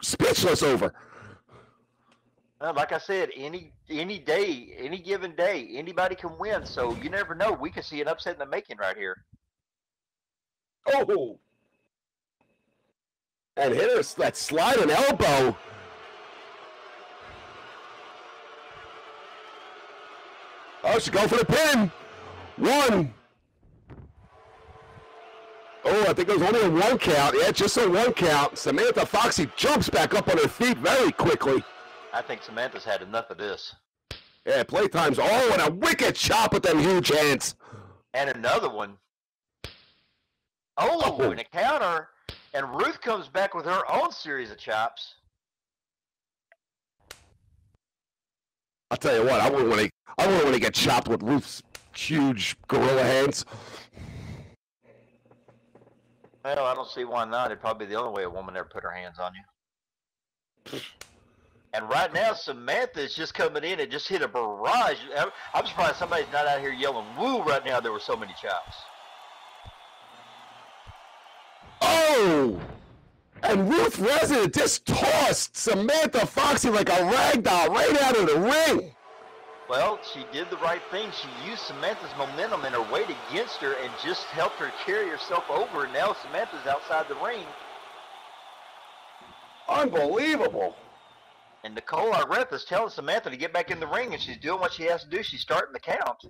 speechless over. Uh, like I said, any any day, any given day, anybody can win. So you never know. We could see an upset in the making right here. Oh, and hit her that sliding elbow. Oh, she go for the pin. One. Oh, I think it was only a one count. Yeah, just a one count. Samantha Foxy jumps back up on her feet very quickly. I think Samantha's had enough of this. Yeah, playtime's. Oh, and a wicked chop with them huge hands. And another one. Oh, Oh. and a counter. And Ruth comes back with her own series of chops. I'll tell you what, I wouldn't want to. I wouldn't want to get chopped with Ruth's huge gorilla hands. Well, I don't see why not. It'd probably be the only way a woman ever put her hands on you. And right now, Samantha is just coming in and just hit a barrage. I'm- I'm surprised somebody's not out here yelling "woo" right now. There were so many chops. Oh! And Ruth Resident just tossed Samantha Foxy like a rag doll right out of the ring. Well, she did the right thing. She used Samantha's momentum and her weight against her and just helped her carry herself over. And now Samantha's outside the ring. Unbelievable. And Nicole Areth is telling Samantha to get back in the ring, and she's doing what she has to do. She's starting the count.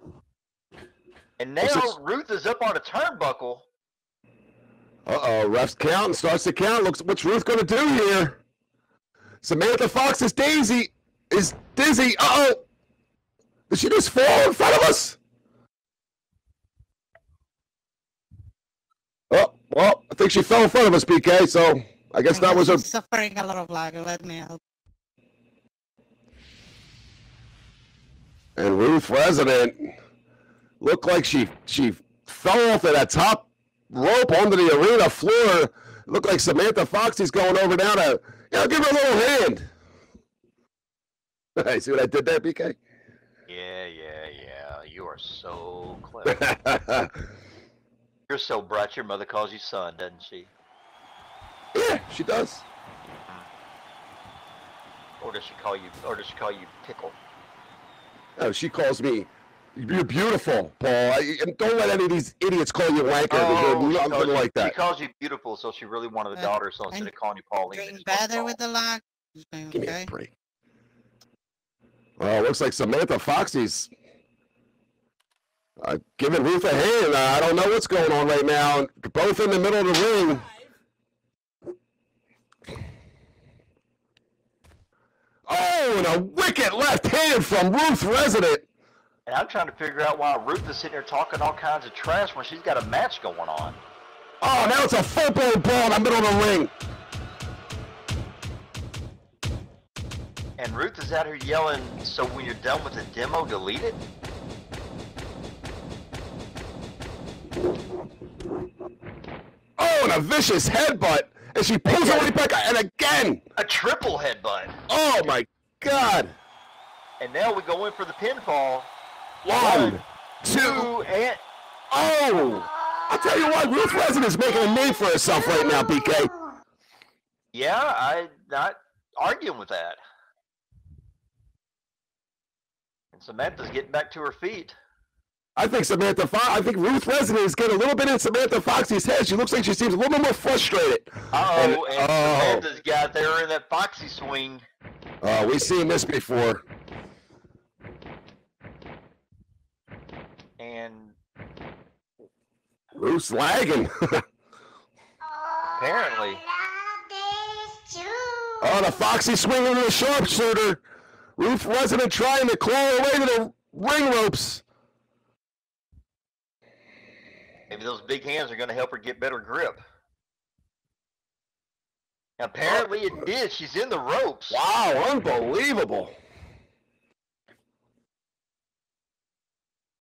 And now is- Ruth is up on a turnbuckle. Uh oh, ref's count and starts to count. Looks what's Ruth gonna do here? Samantha Fox is Daisy is dizzy. Uh oh. Did she just fall in front of us? Oh, well, I think she fell in front of us, BK, so I guess that was a She's suffering a lot of lag. Let me help. and Ruth resident looked like she she fell off of that top rope onto the arena floor. Looked like Samantha Foxy's going over now to you know give her a little hand. Hey, see what I did there, BK? Yeah, yeah, yeah. You are so clever. You're so bright. Your mother calls you son, doesn't she? yeah, she does. Mm-hmm. Or does she call you? Or does she call you pickle? Oh, she calls me. You're beautiful, Paul. I, and don't let any of these idiots call you wanker. because Oh, you're she nothing calls you- like that. She calls you beautiful, so she really wanted a Uh, daughter. So instead I'm of calling you Pauline, Getting just call you better Paul. with the lock. It's going Give me a okay. break. Oh, looks like Samantha Foxy's uh, giving Ruth a hand. Uh, I don't know what's going on right now. Both in the middle of the ring. Oh, and a wicked left hand from Ruth Resident. And I'm trying to figure out why Ruth is sitting there talking all kinds of trash when she's got a match going on. Oh, now it's a full blown ball in the middle of the ring. And Ruth is out here yelling, so when you're done with the demo, delete it? Oh, and a vicious headbutt. And she pulls her way back. And again. A triple headbutt. Oh, my God. And now we go in for the pinfall. One, two, Two, and Oh! I tell you what, Ruth Resident is making a name for herself right now, BK. yeah, I'm not arguing with that. And Samantha's getting back to her feet. I think Samantha Fox, I think Ruth Resident is getting a little bit in Samantha Foxy's head. She looks like she seems a little bit more frustrated. Uh-oh, and, oh, Samantha's got there in that foxy swing. oh, we've seen this before. And Ruth's lagging. apparently, oh, the Foxy swinging to the sharpshooter. Ruth resident trying to claw her way to the ring ropes. Maybe those big hands are going to help her get better grip. Apparently it did. She's in the ropes. Wow, unbelievable.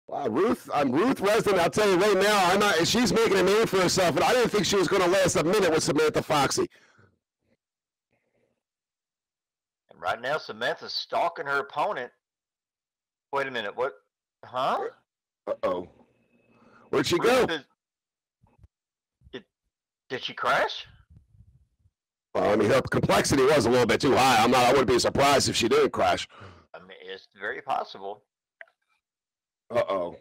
Wow, Ruth, I'm Ruth Resident. I'll tell you right now, I'm not. She's making a name for herself, and I didn't think she was going to last a minute with Samantha Foxy. And right now Samantha's stalking her opponent. Wait a minute. What? Huh? Uh oh. Where'd she go? Ruth is- Did, did she crash? Well, I mean, her complexity was a little bit too high. I'm not. I wouldn't be surprised if she didn't crash. I mean, it's very possible. Uh oh.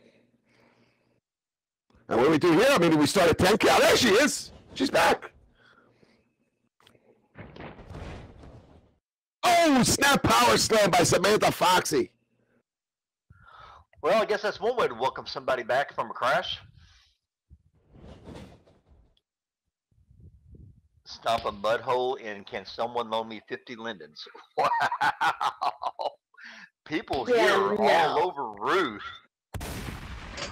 And what do we do here? I mean, do we start at 10 count? There she is. She's back. Oh, snap power slam by Samantha Foxy. Well, I guess that's one way to welcome somebody back from a crash. Stomp a mud hole in Can Someone Loan Me 50 Lindens? Wow. People here Yeah, are all over Ruth.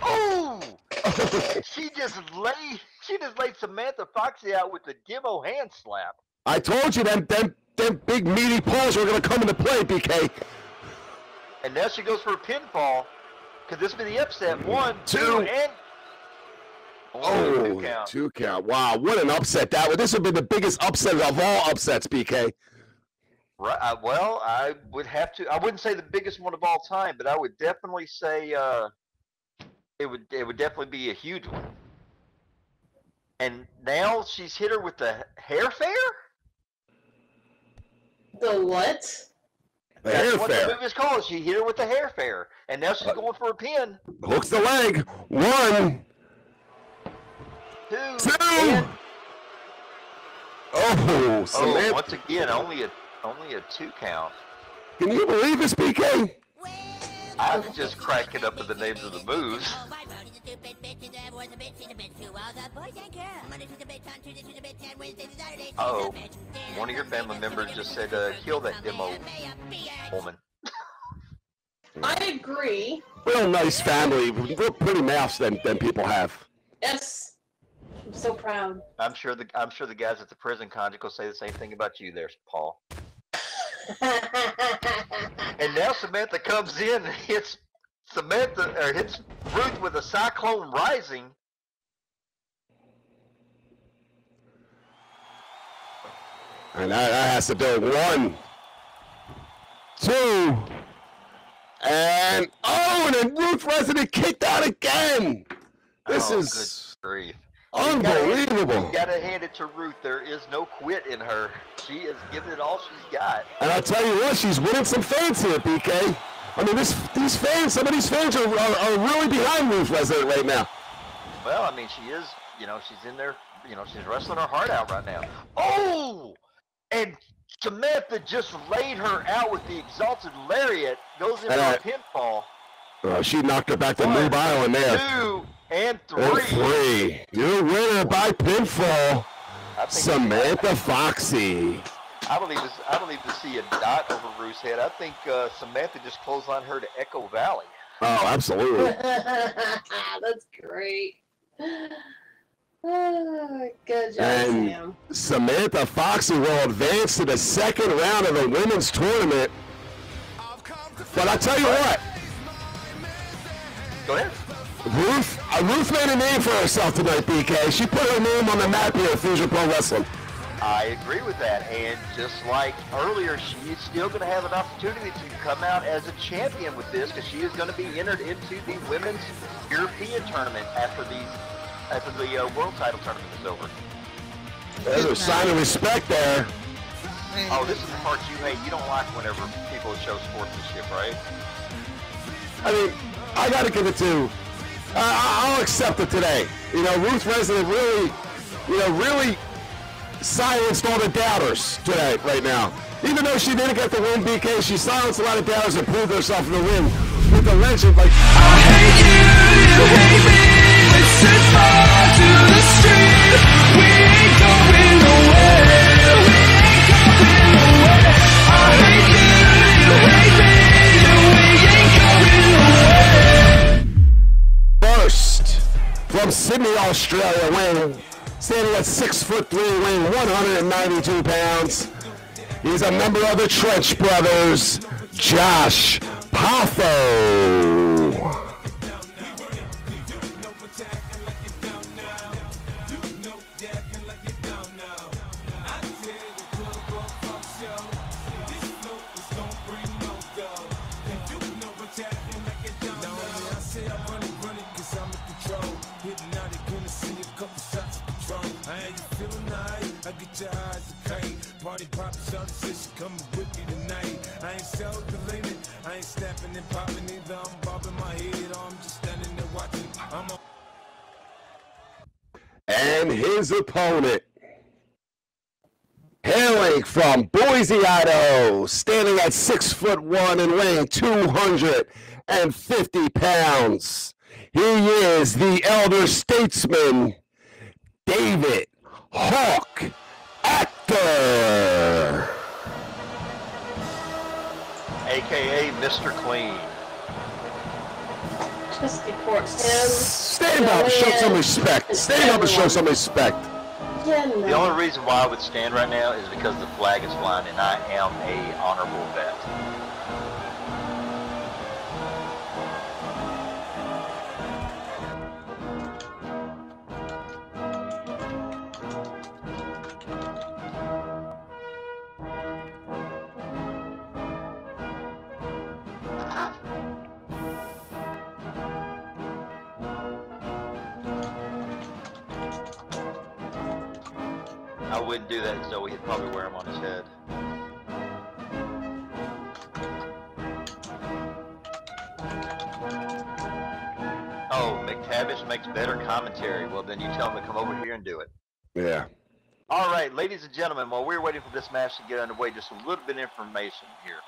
Oh! she just laid she just laid Samantha Foxy out with the demo hand slap. I told you them, them, them big meaty paws were going to come into play, BK. And now she goes for a pinfall. Could this be the upset? One, two, Two. and oh, oh, two count. two count. Wow, what an upset that would. This would be the biggest upset of all upsets, BK. Right. I, well, I would have to. I wouldn't say the biggest one of all time, but I would definitely say uh, it would. It would definitely be a huge one. And now she's hit her with the hair fair. The what? The That's hair what the fair. move is called. She hit her with the hair fair, and now she's going for a pin. Hooks the leg. One, Two. two. and- Oh, oh, once again, only a only a two count. Can you believe this, BK? I'm just cracking up at the names of the moves. Oh, one of your family members just said, uh, kill that demo woman. I agree. Real nice family. Real pretty mouths than, than people have. Yes. I'm so proud. I'm sure the I'm sure the guys at the prison convict will say the same thing about you there, Paul. And now Samantha comes in and hits Samantha or hits Ruth with a cyclone rising. And that, that has to do one, two, and oh, and then Ruth Resident kicked out again. This Oh, is good grief. unbelievable. You gotta hand it to Ruth. There is no quit in her. She is giving it all she's got. And I'll tell you what, she's winning some fans here, BK. I mean, this these fans, some of these fans are, are, are really behind Ruth Resident right now. Well, I mean, she is. You know, she's in there. You know, she's wrestling her heart out right now. Oh, and Samantha just laid her out with the exalted lariat. Goes into Uh, a pinfall. Uh, she knocked her back to One, Noob Island there. Two and three. And three. three. Your winner by pinfall, Samantha Foxy. I believe this. I believe to see a dot over Ruth's head. I think uh, Samantha just closed on her to Echo Valley. Oh, absolutely. That's great. Good job, And- Sam. Samantha Foxy will advance to the second round of the women's tournament. But I tell you what, Go ahead. Ruth, uh, Ruth made a name for herself tonight, BK. She put her name on the map here at Fusion Pro Wrestling. I agree with that. And just like earlier, she is still going to have an opportunity to come out as a champion with this because she is going to be entered into the women's European tournament after these after the uh, world title tournament is over. There's a sign of respect there. Oh, this is the part you hate. You don't like whenever people show sportsmanship, right? I mean, I got to give it to. I'll accept it today. You know, Ruth Resident really, you know, really silenced all the doubters today, right now. Even though she didn't get the win, BK, she silenced a lot of doubters and proved herself in the win with the legend like. I hate you, you hate me. To the street. We ain't going. From Sydney, Australia, weighing standing at six foot three, weighing 192 pounds. He's a member of the Trench Brothers, Josh Poffo. And popping either. I'm bobbing my head, or I'm just standing there watching. I'm a and his opponent, hailing from Boise, Idaho, standing at six foot one and weighing 250 pounds. He is the elder statesman, David Hawk Actor. AKA Mr. Clean. Just before him. Stand up, show some respect. Stand up and show some respect. Yeah, The only reason why I would stand right now is because the flag is flying and I am a honorable vet. I wouldn't do that, Zoe. He'd probably wear them on his head. Oh, McTavish makes better commentary. Well, then you tell him to come over here and do it. Yeah. All right, ladies and gentlemen, while we're waiting for this match to get underway, just a little bit of information here.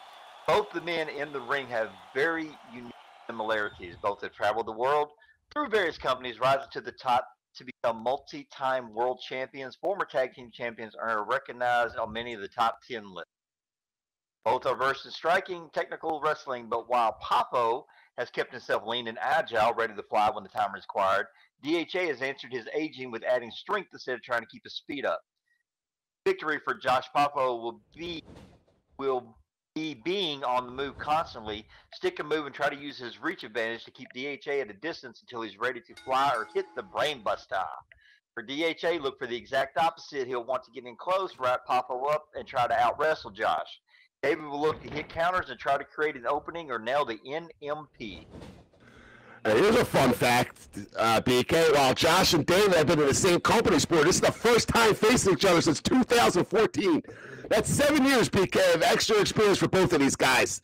Both the men in the ring have very unique similarities. Both have traveled the world through various companies, rising to the top to become multi-time world champions. Former tag team champions are recognized on many of the top 10 lists. Both are versed in striking, technical wrestling, but while Papo has kept himself lean and agile, ready to fly when the time is required, DHA has answered his aging with adding strength instead of trying to keep his speed up. Victory for Josh Papo will be will be being on the move constantly, stick and move and try to use his reach advantage to keep DHA at a distance until he's ready to fly or hit the brain buster. For DHA, look for the exact opposite. He'll want to get in close, wrap Papo up, and try to out wrestle Josh. David will look to hit counters and try to create an opening or nail the NMP. And here's a fun fact, uh, BK. While Josh and David have been in the same company sport, this is the first time facing each other since 2014. That's seven years, BK, of extra experience for both of these guys.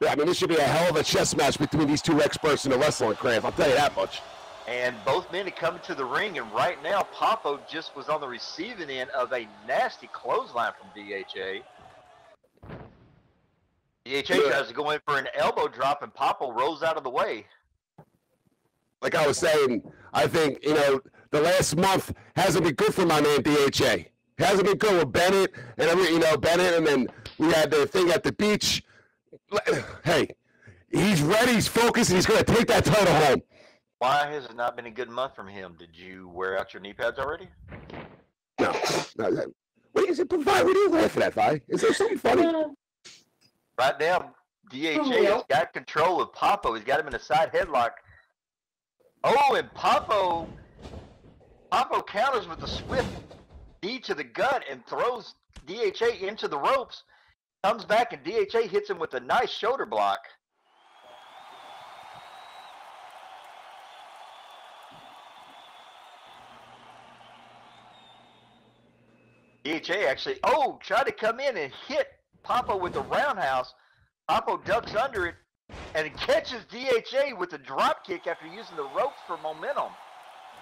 Yeah, I mean, this should be a hell of a chess match between these two experts in the wrestling craft. I'll tell you that much. And both men have come to the ring, and right now, Papo just was on the receiving end of a nasty clothesline from DHA. DHA Yeah. tries to go in for an elbow drop, and Papo rolls out of the way. Like I was saying, I think, you know, the last month hasn't been good for my man DHA. Hasn't been good with Bennett and every, you know, Bennett, and then we had the thing at the beach. Hey, he's ready, he's focused, and he's going to take that title home. Why has it not been a good month from him? Did you wear out your knee pads already? No, no, no. What is it? Vi, what are you laughing at, Vi? Is there something funny? Uh, right now, DHA has got control of Papo. He's got him in a side headlock. Oh, and Papo, Papo counters with a swift knee to the gut and throws DHA into the ropes. Comes back and DHA hits him with a nice shoulder block. DHA actually, oh, tried to come in and hit Papo with the roundhouse. Papo ducks under it and catches DHA with a drop kick after using the ropes for momentum.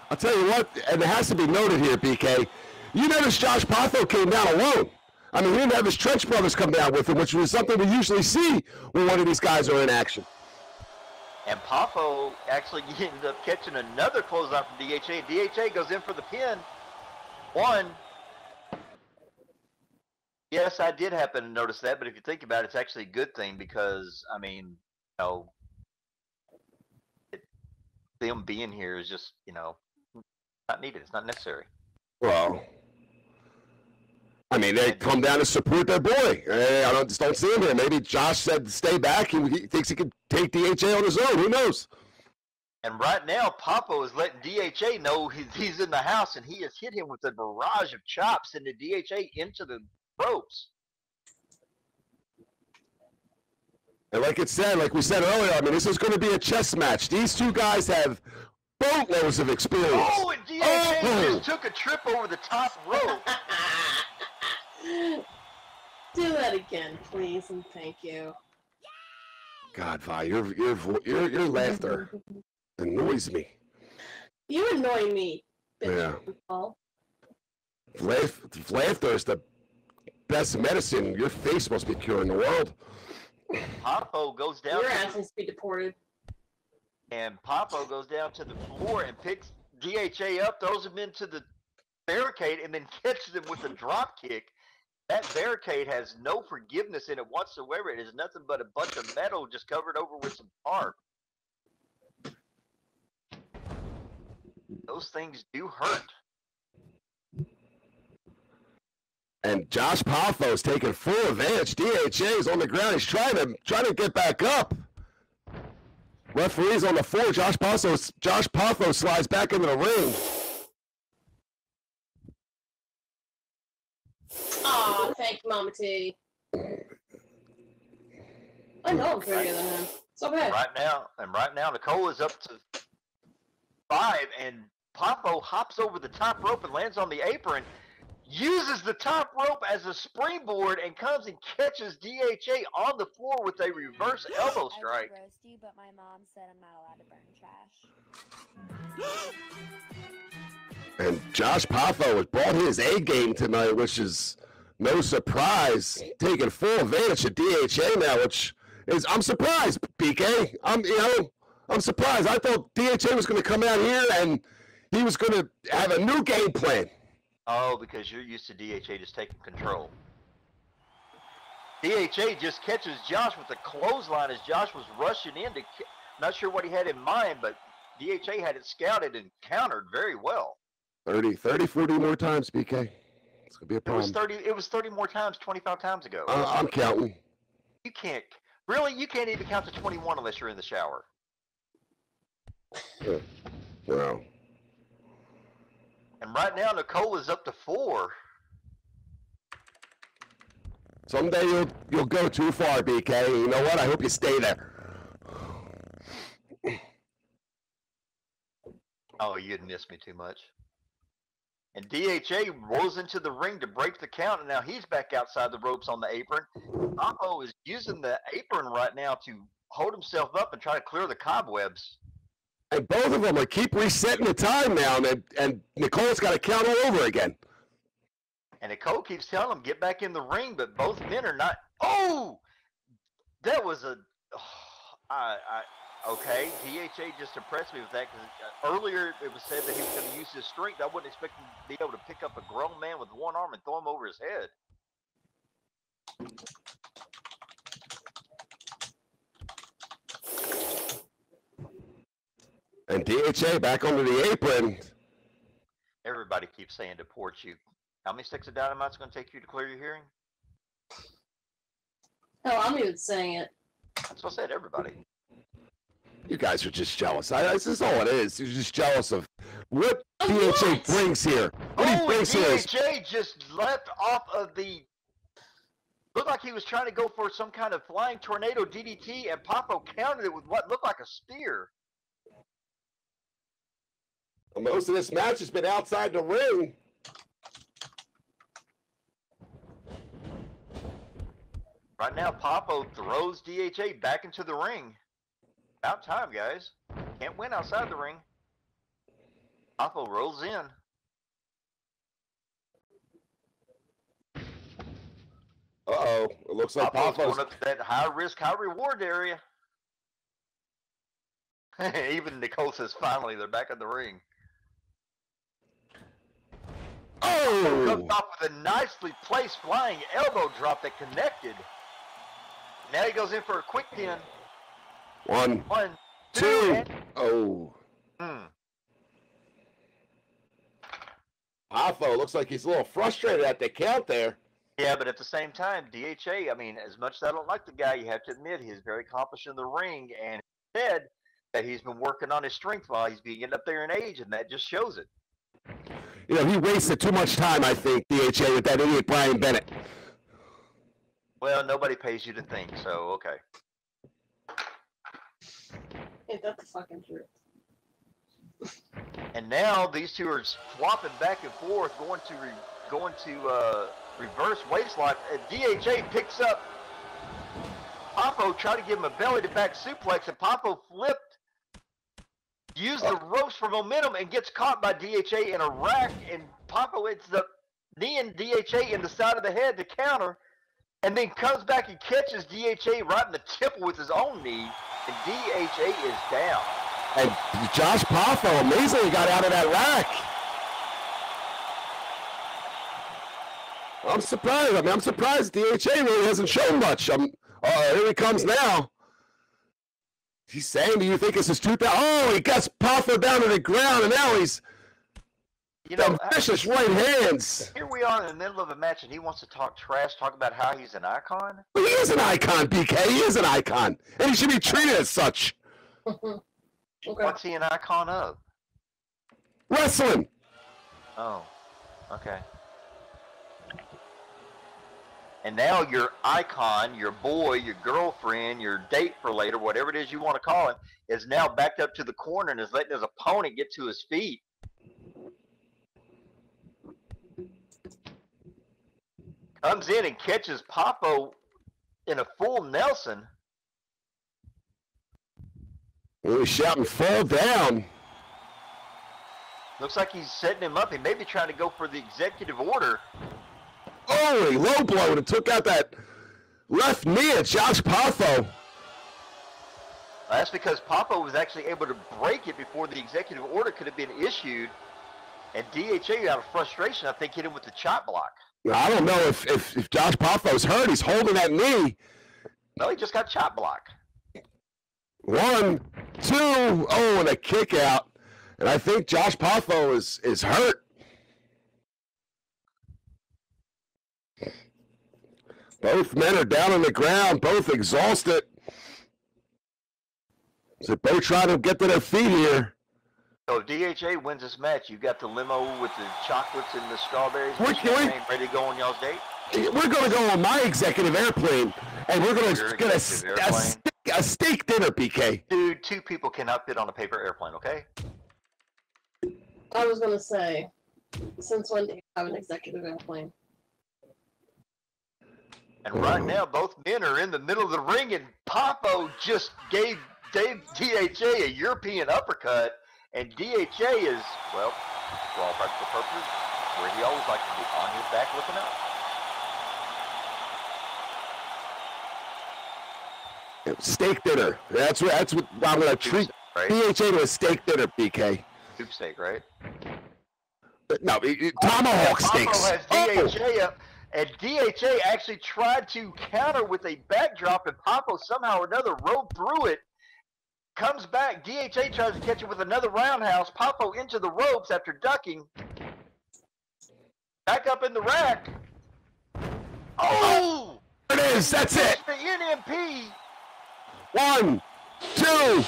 I'll tell you what, and it has to be noted here, BK. You notice Josh Potho came down alone. I mean, he didn't have his Trench brothers come down with him, which was something we usually see when one of these guys are in action. And Papo actually ended up catching another clothesline from DHA. DHA goes in for the pin. One. Yes, I did happen to notice that, but if you think about it, it's actually a good thing because, I mean, you know, it, them being here is just, you know, Not needed. It's not necessary. Well, I mean, they come down to support their boy. I don't, just don't see him here. Maybe Josh said stay back and he thinks he can take DHA on his own. Who knows? And right now, Papa is letting DHA know he's, he's in the house, and he has hit him with a barrage of chops into the DHA into the ropes. And like it said, like we said earlier, I mean, this is going to be a chess match. These two guys have boatloads of experience. Oh, and DHA Oh. just took a trip over the top rope. Do that again, please, and thank you. God, Vi, your your your your laughter annoys me. You annoy me. bitch, Yeah. Laugh, laughter is the best medicine. Your face must be curing the world. Popo goes down, Your to ass the, needs to be deported. and Popo goes down to the floor and picks DHA up, throws him into the barricade, and then catches him with a drop kick. That barricade has no forgiveness in it whatsoever. It is nothing but a bunch of metal just covered over with some tarp. Those things do hurt. And Josh Pafos taking full advantage. DHA is on the ground. He's trying to trying to get back up. Referee's on the floor. Josh Pafos Josh Pafos slides back into the ring. Thank you, Mama T. I know I'm prettier than him. It's okay. Right now, and right now, Nicole is up to five, and Popo hops over the top rope and lands on the apron, uses the top rope as a springboard, and comes and catches DHA on the floor with a reverse elbow strike. I strike. roast you, but my mom said I'm not allowed to burn trash. And Josh Pafo has brought his A game tonight, which is no surprise. Taking full advantage of DHA now, which is I'm surprised, BK. I'm you know, I'm surprised. I thought DHA was gonna come out here and he was gonna have a new game plan. Oh, because you're used to DHA just taking control. DHA just catches Josh with a clothesline as Josh was rushing in to. Not sure what he had in mind, but DHA had it scouted and countered very well. 30, 30, 40 more times, BK. It's gonna be a It was thirty. It was thirty more times, twenty-five times ago. I'm counting. You can't really. You can't even count to twenty-one unless you're in the shower. Well, And right now, Nicole is up to four. someday you'll you'll go too far, BK. You know what? I hope you stay there. Oh, you'd miss me too much. And DHA rolls into the ring to break the count, and now he's back outside the ropes on the apron. Papo is using the apron right now to hold himself up and try to clear the cobwebs. And both of them are keep resetting the time now, and and Nicole's got to count all over again. And Nicole keeps telling him, get back in the ring, but both men are not. Oh! That was a. I, I, okay, DHA just impressed me with that because uh, earlier it was said that he was going to use his strength. I wouldn't expect him to be able to pick up a grown man with one arm and throw him over his head. And DHA back onto the apron. Everybody keeps saying deport you. How many sticks of dynamite's going to take you to clear your hearing? Hell, I'm even saying it. That's what I said, everybody. You guys are just jealous. I, this is all it is. You're just jealous of what Of DHA what? brings here. What he Oh, and brings here is DHA just left off of the. Looked like he was trying to go for some kind of flying tornado DDT, and Papo countered it with what looked like a spear. most of this match has been outside the ring. Right now, Papo throws DHA back into the ring. About time, guys. Can't win outside the ring. Papo rolls in. Uh oh. It looks like Papa's. going up to that high risk, high reward area. Even Nicole says, finally, they're back in the ring. Oh! Comes off with a nicely placed flying elbow drop that connected. Now he goes in for a quick pin. One, One, two, two. and Oh. Hmm. Looks like he's a little frustrated at the count there. Yeah, but at the same time, DHA, I mean, as much as I don't like the guy, you have to admit he's very accomplished in the ring and he said that he's been working on his strength while he's being up there in age, and that just shows it. You know, he wasted too much time, I think, DHA, with that idiot Brian Bennett. Well, nobody pays you to think, so okay. Ain't that fucking truth? And now these two are swapping back and forth, going to re, going to uh, reverse waistlock. And DHA picks up Popo, try to give him a belly to back suplex, and Popo flipped, used the ropes for momentum, and gets caught by DHA in a rack. And Popo hits the knee and DHA in the side of the head to counter, and then comes back and catches DHA right in the temple with his own knee, and DHA is down. And Josh Poffo amazingly got out of that rack. I'm surprised. I mean, I'm surprised DHA really hasn't shown much. I'm, oh, here he comes now. He's saying, do you think this is 2000? Oh, he gets Poffo down to the ground, and now he's You know, I- vicious right hands. Here we are in the middle of a match, and he wants to talk trash, talk about how he's an icon. He is an icon, BK. He is an icon, and he should be treated as such. okay. What's he an icon of? Wrestling. Oh, okay. And now your icon, your boy, your girlfriend, your date for later, whatever it is you want to call him, is now backed up to the corner and is letting his opponent get to his feet. Comes in and catches Popo in a full Nelson. He was shouting, fall down. Looks like he's setting him up. He may be trying to go for the executive order. Holy low blow and took out that left knee at Josh Poffo. That's because Papa was actually able to break it before the executive order could have been issued. And DHA, out of frustration, I think hit him with the chop block. I don't know if, if, if Josh Poffo's hurt. He's holding that knee. No, he just got chop block. One, two, oh, and a kick out. And I think Josh Poffo is, is hurt. Both men are down on the ground, both exhausted. So both trying to get to their feet here. So if DHA wins this match, you got the limo with the chocolates and the strawberries and We're the going- champagne ready to go on y'all's date? We're going to go on my executive airplane, and we're going to get a, a, steak, a steak dinner, BK. Dude, two people cannot fit on a paper airplane, okay? I was gonna say, since when do you have an executive airplane? And right oh. now, both men are in the middle of the ring, and Papo just gave Dave DHA a European uppercut, and DHA is, well, for all practical purposes, where he always likes to be on his back looking up. Steak dinner. That's what. That's what I'm to treat Right? DHA to a steak dinner, BK. Soup steak, right? No, it- it- tomahawk steaks. Papo has Oh, DHA up, and DHA actually tried to counter with a backdrop, and Papo somehow or another rode through it. Comes back, DHA tries to catch it with another roundhouse. Popo into the ropes after ducking. Back up in the rack. Oh! there it is. That's it. The NMP. One, two,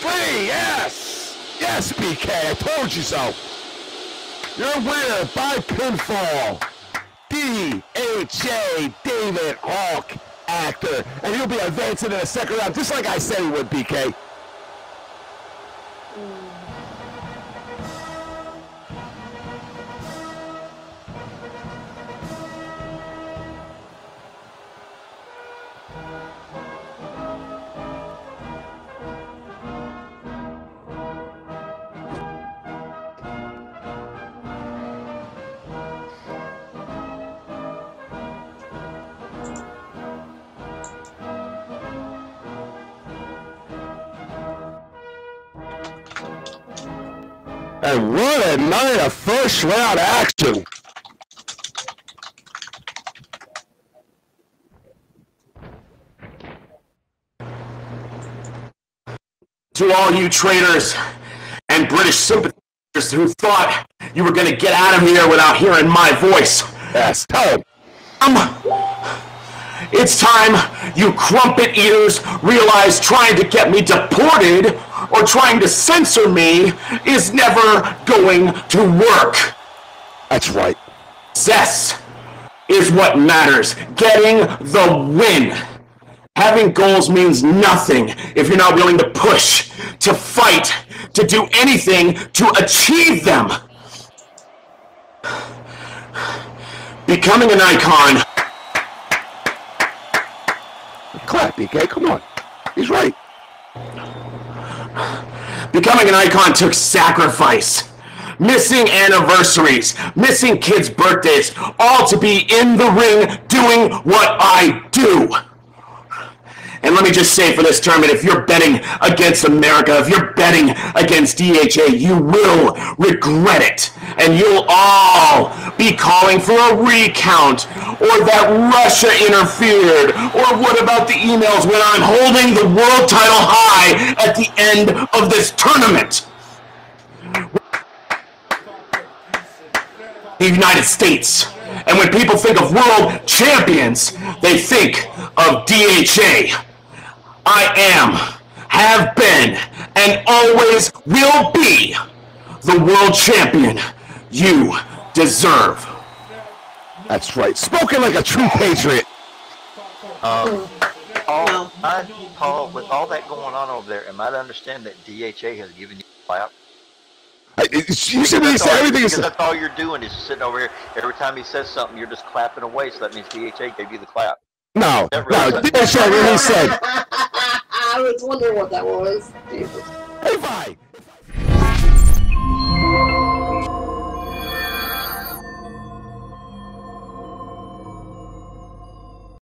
three. Yes. Yes, BK. I told you so. You're a winner by pinfall. DHA David Hawk actor. And he'll be advancing in the second round, just like I said he would, BK. And what a night of first round action. to all you traitors and British sympathizers who thought you were gonna get out of here without hearing my voice. Yes, tell him. Um, it's time you crumpet eaters realize trying to get me deported or trying to censor me is never going to work. That's right. Success is what matters. Getting the win. Having goals means nothing if you're not willing to push, to fight, to do anything to achieve them. Becoming an icon. Clap, BK, come on. He's right. Becoming an icon took sacrifice. Missing anniversaries, missing kids' birthdays, all to be in the ring doing what I do. And let me just say for this tournament, if you're betting against America, if you're betting against DHA, you will regret it. And you'll all be calling for a recount, or that Russia interfered, or what about the emails when I'm holding the world title high at the end of this tournament? The United States. And when people think of world champions, they think of DHA. I am, have been, and always will be the world champion you deserve. That's right. Spoken like a true patriot. Um, all, I, Paul, with all that going on over there, am I to understand that DHA has given you a clap? I- You should be saying everything. Because Is, that's all you're doing is sitting over here. Every time he says something, you're just clapping away. So that means DHA gave you the clap. No, no. really- what he said, I was wondering what that was. Jesus. "Hey, Vi,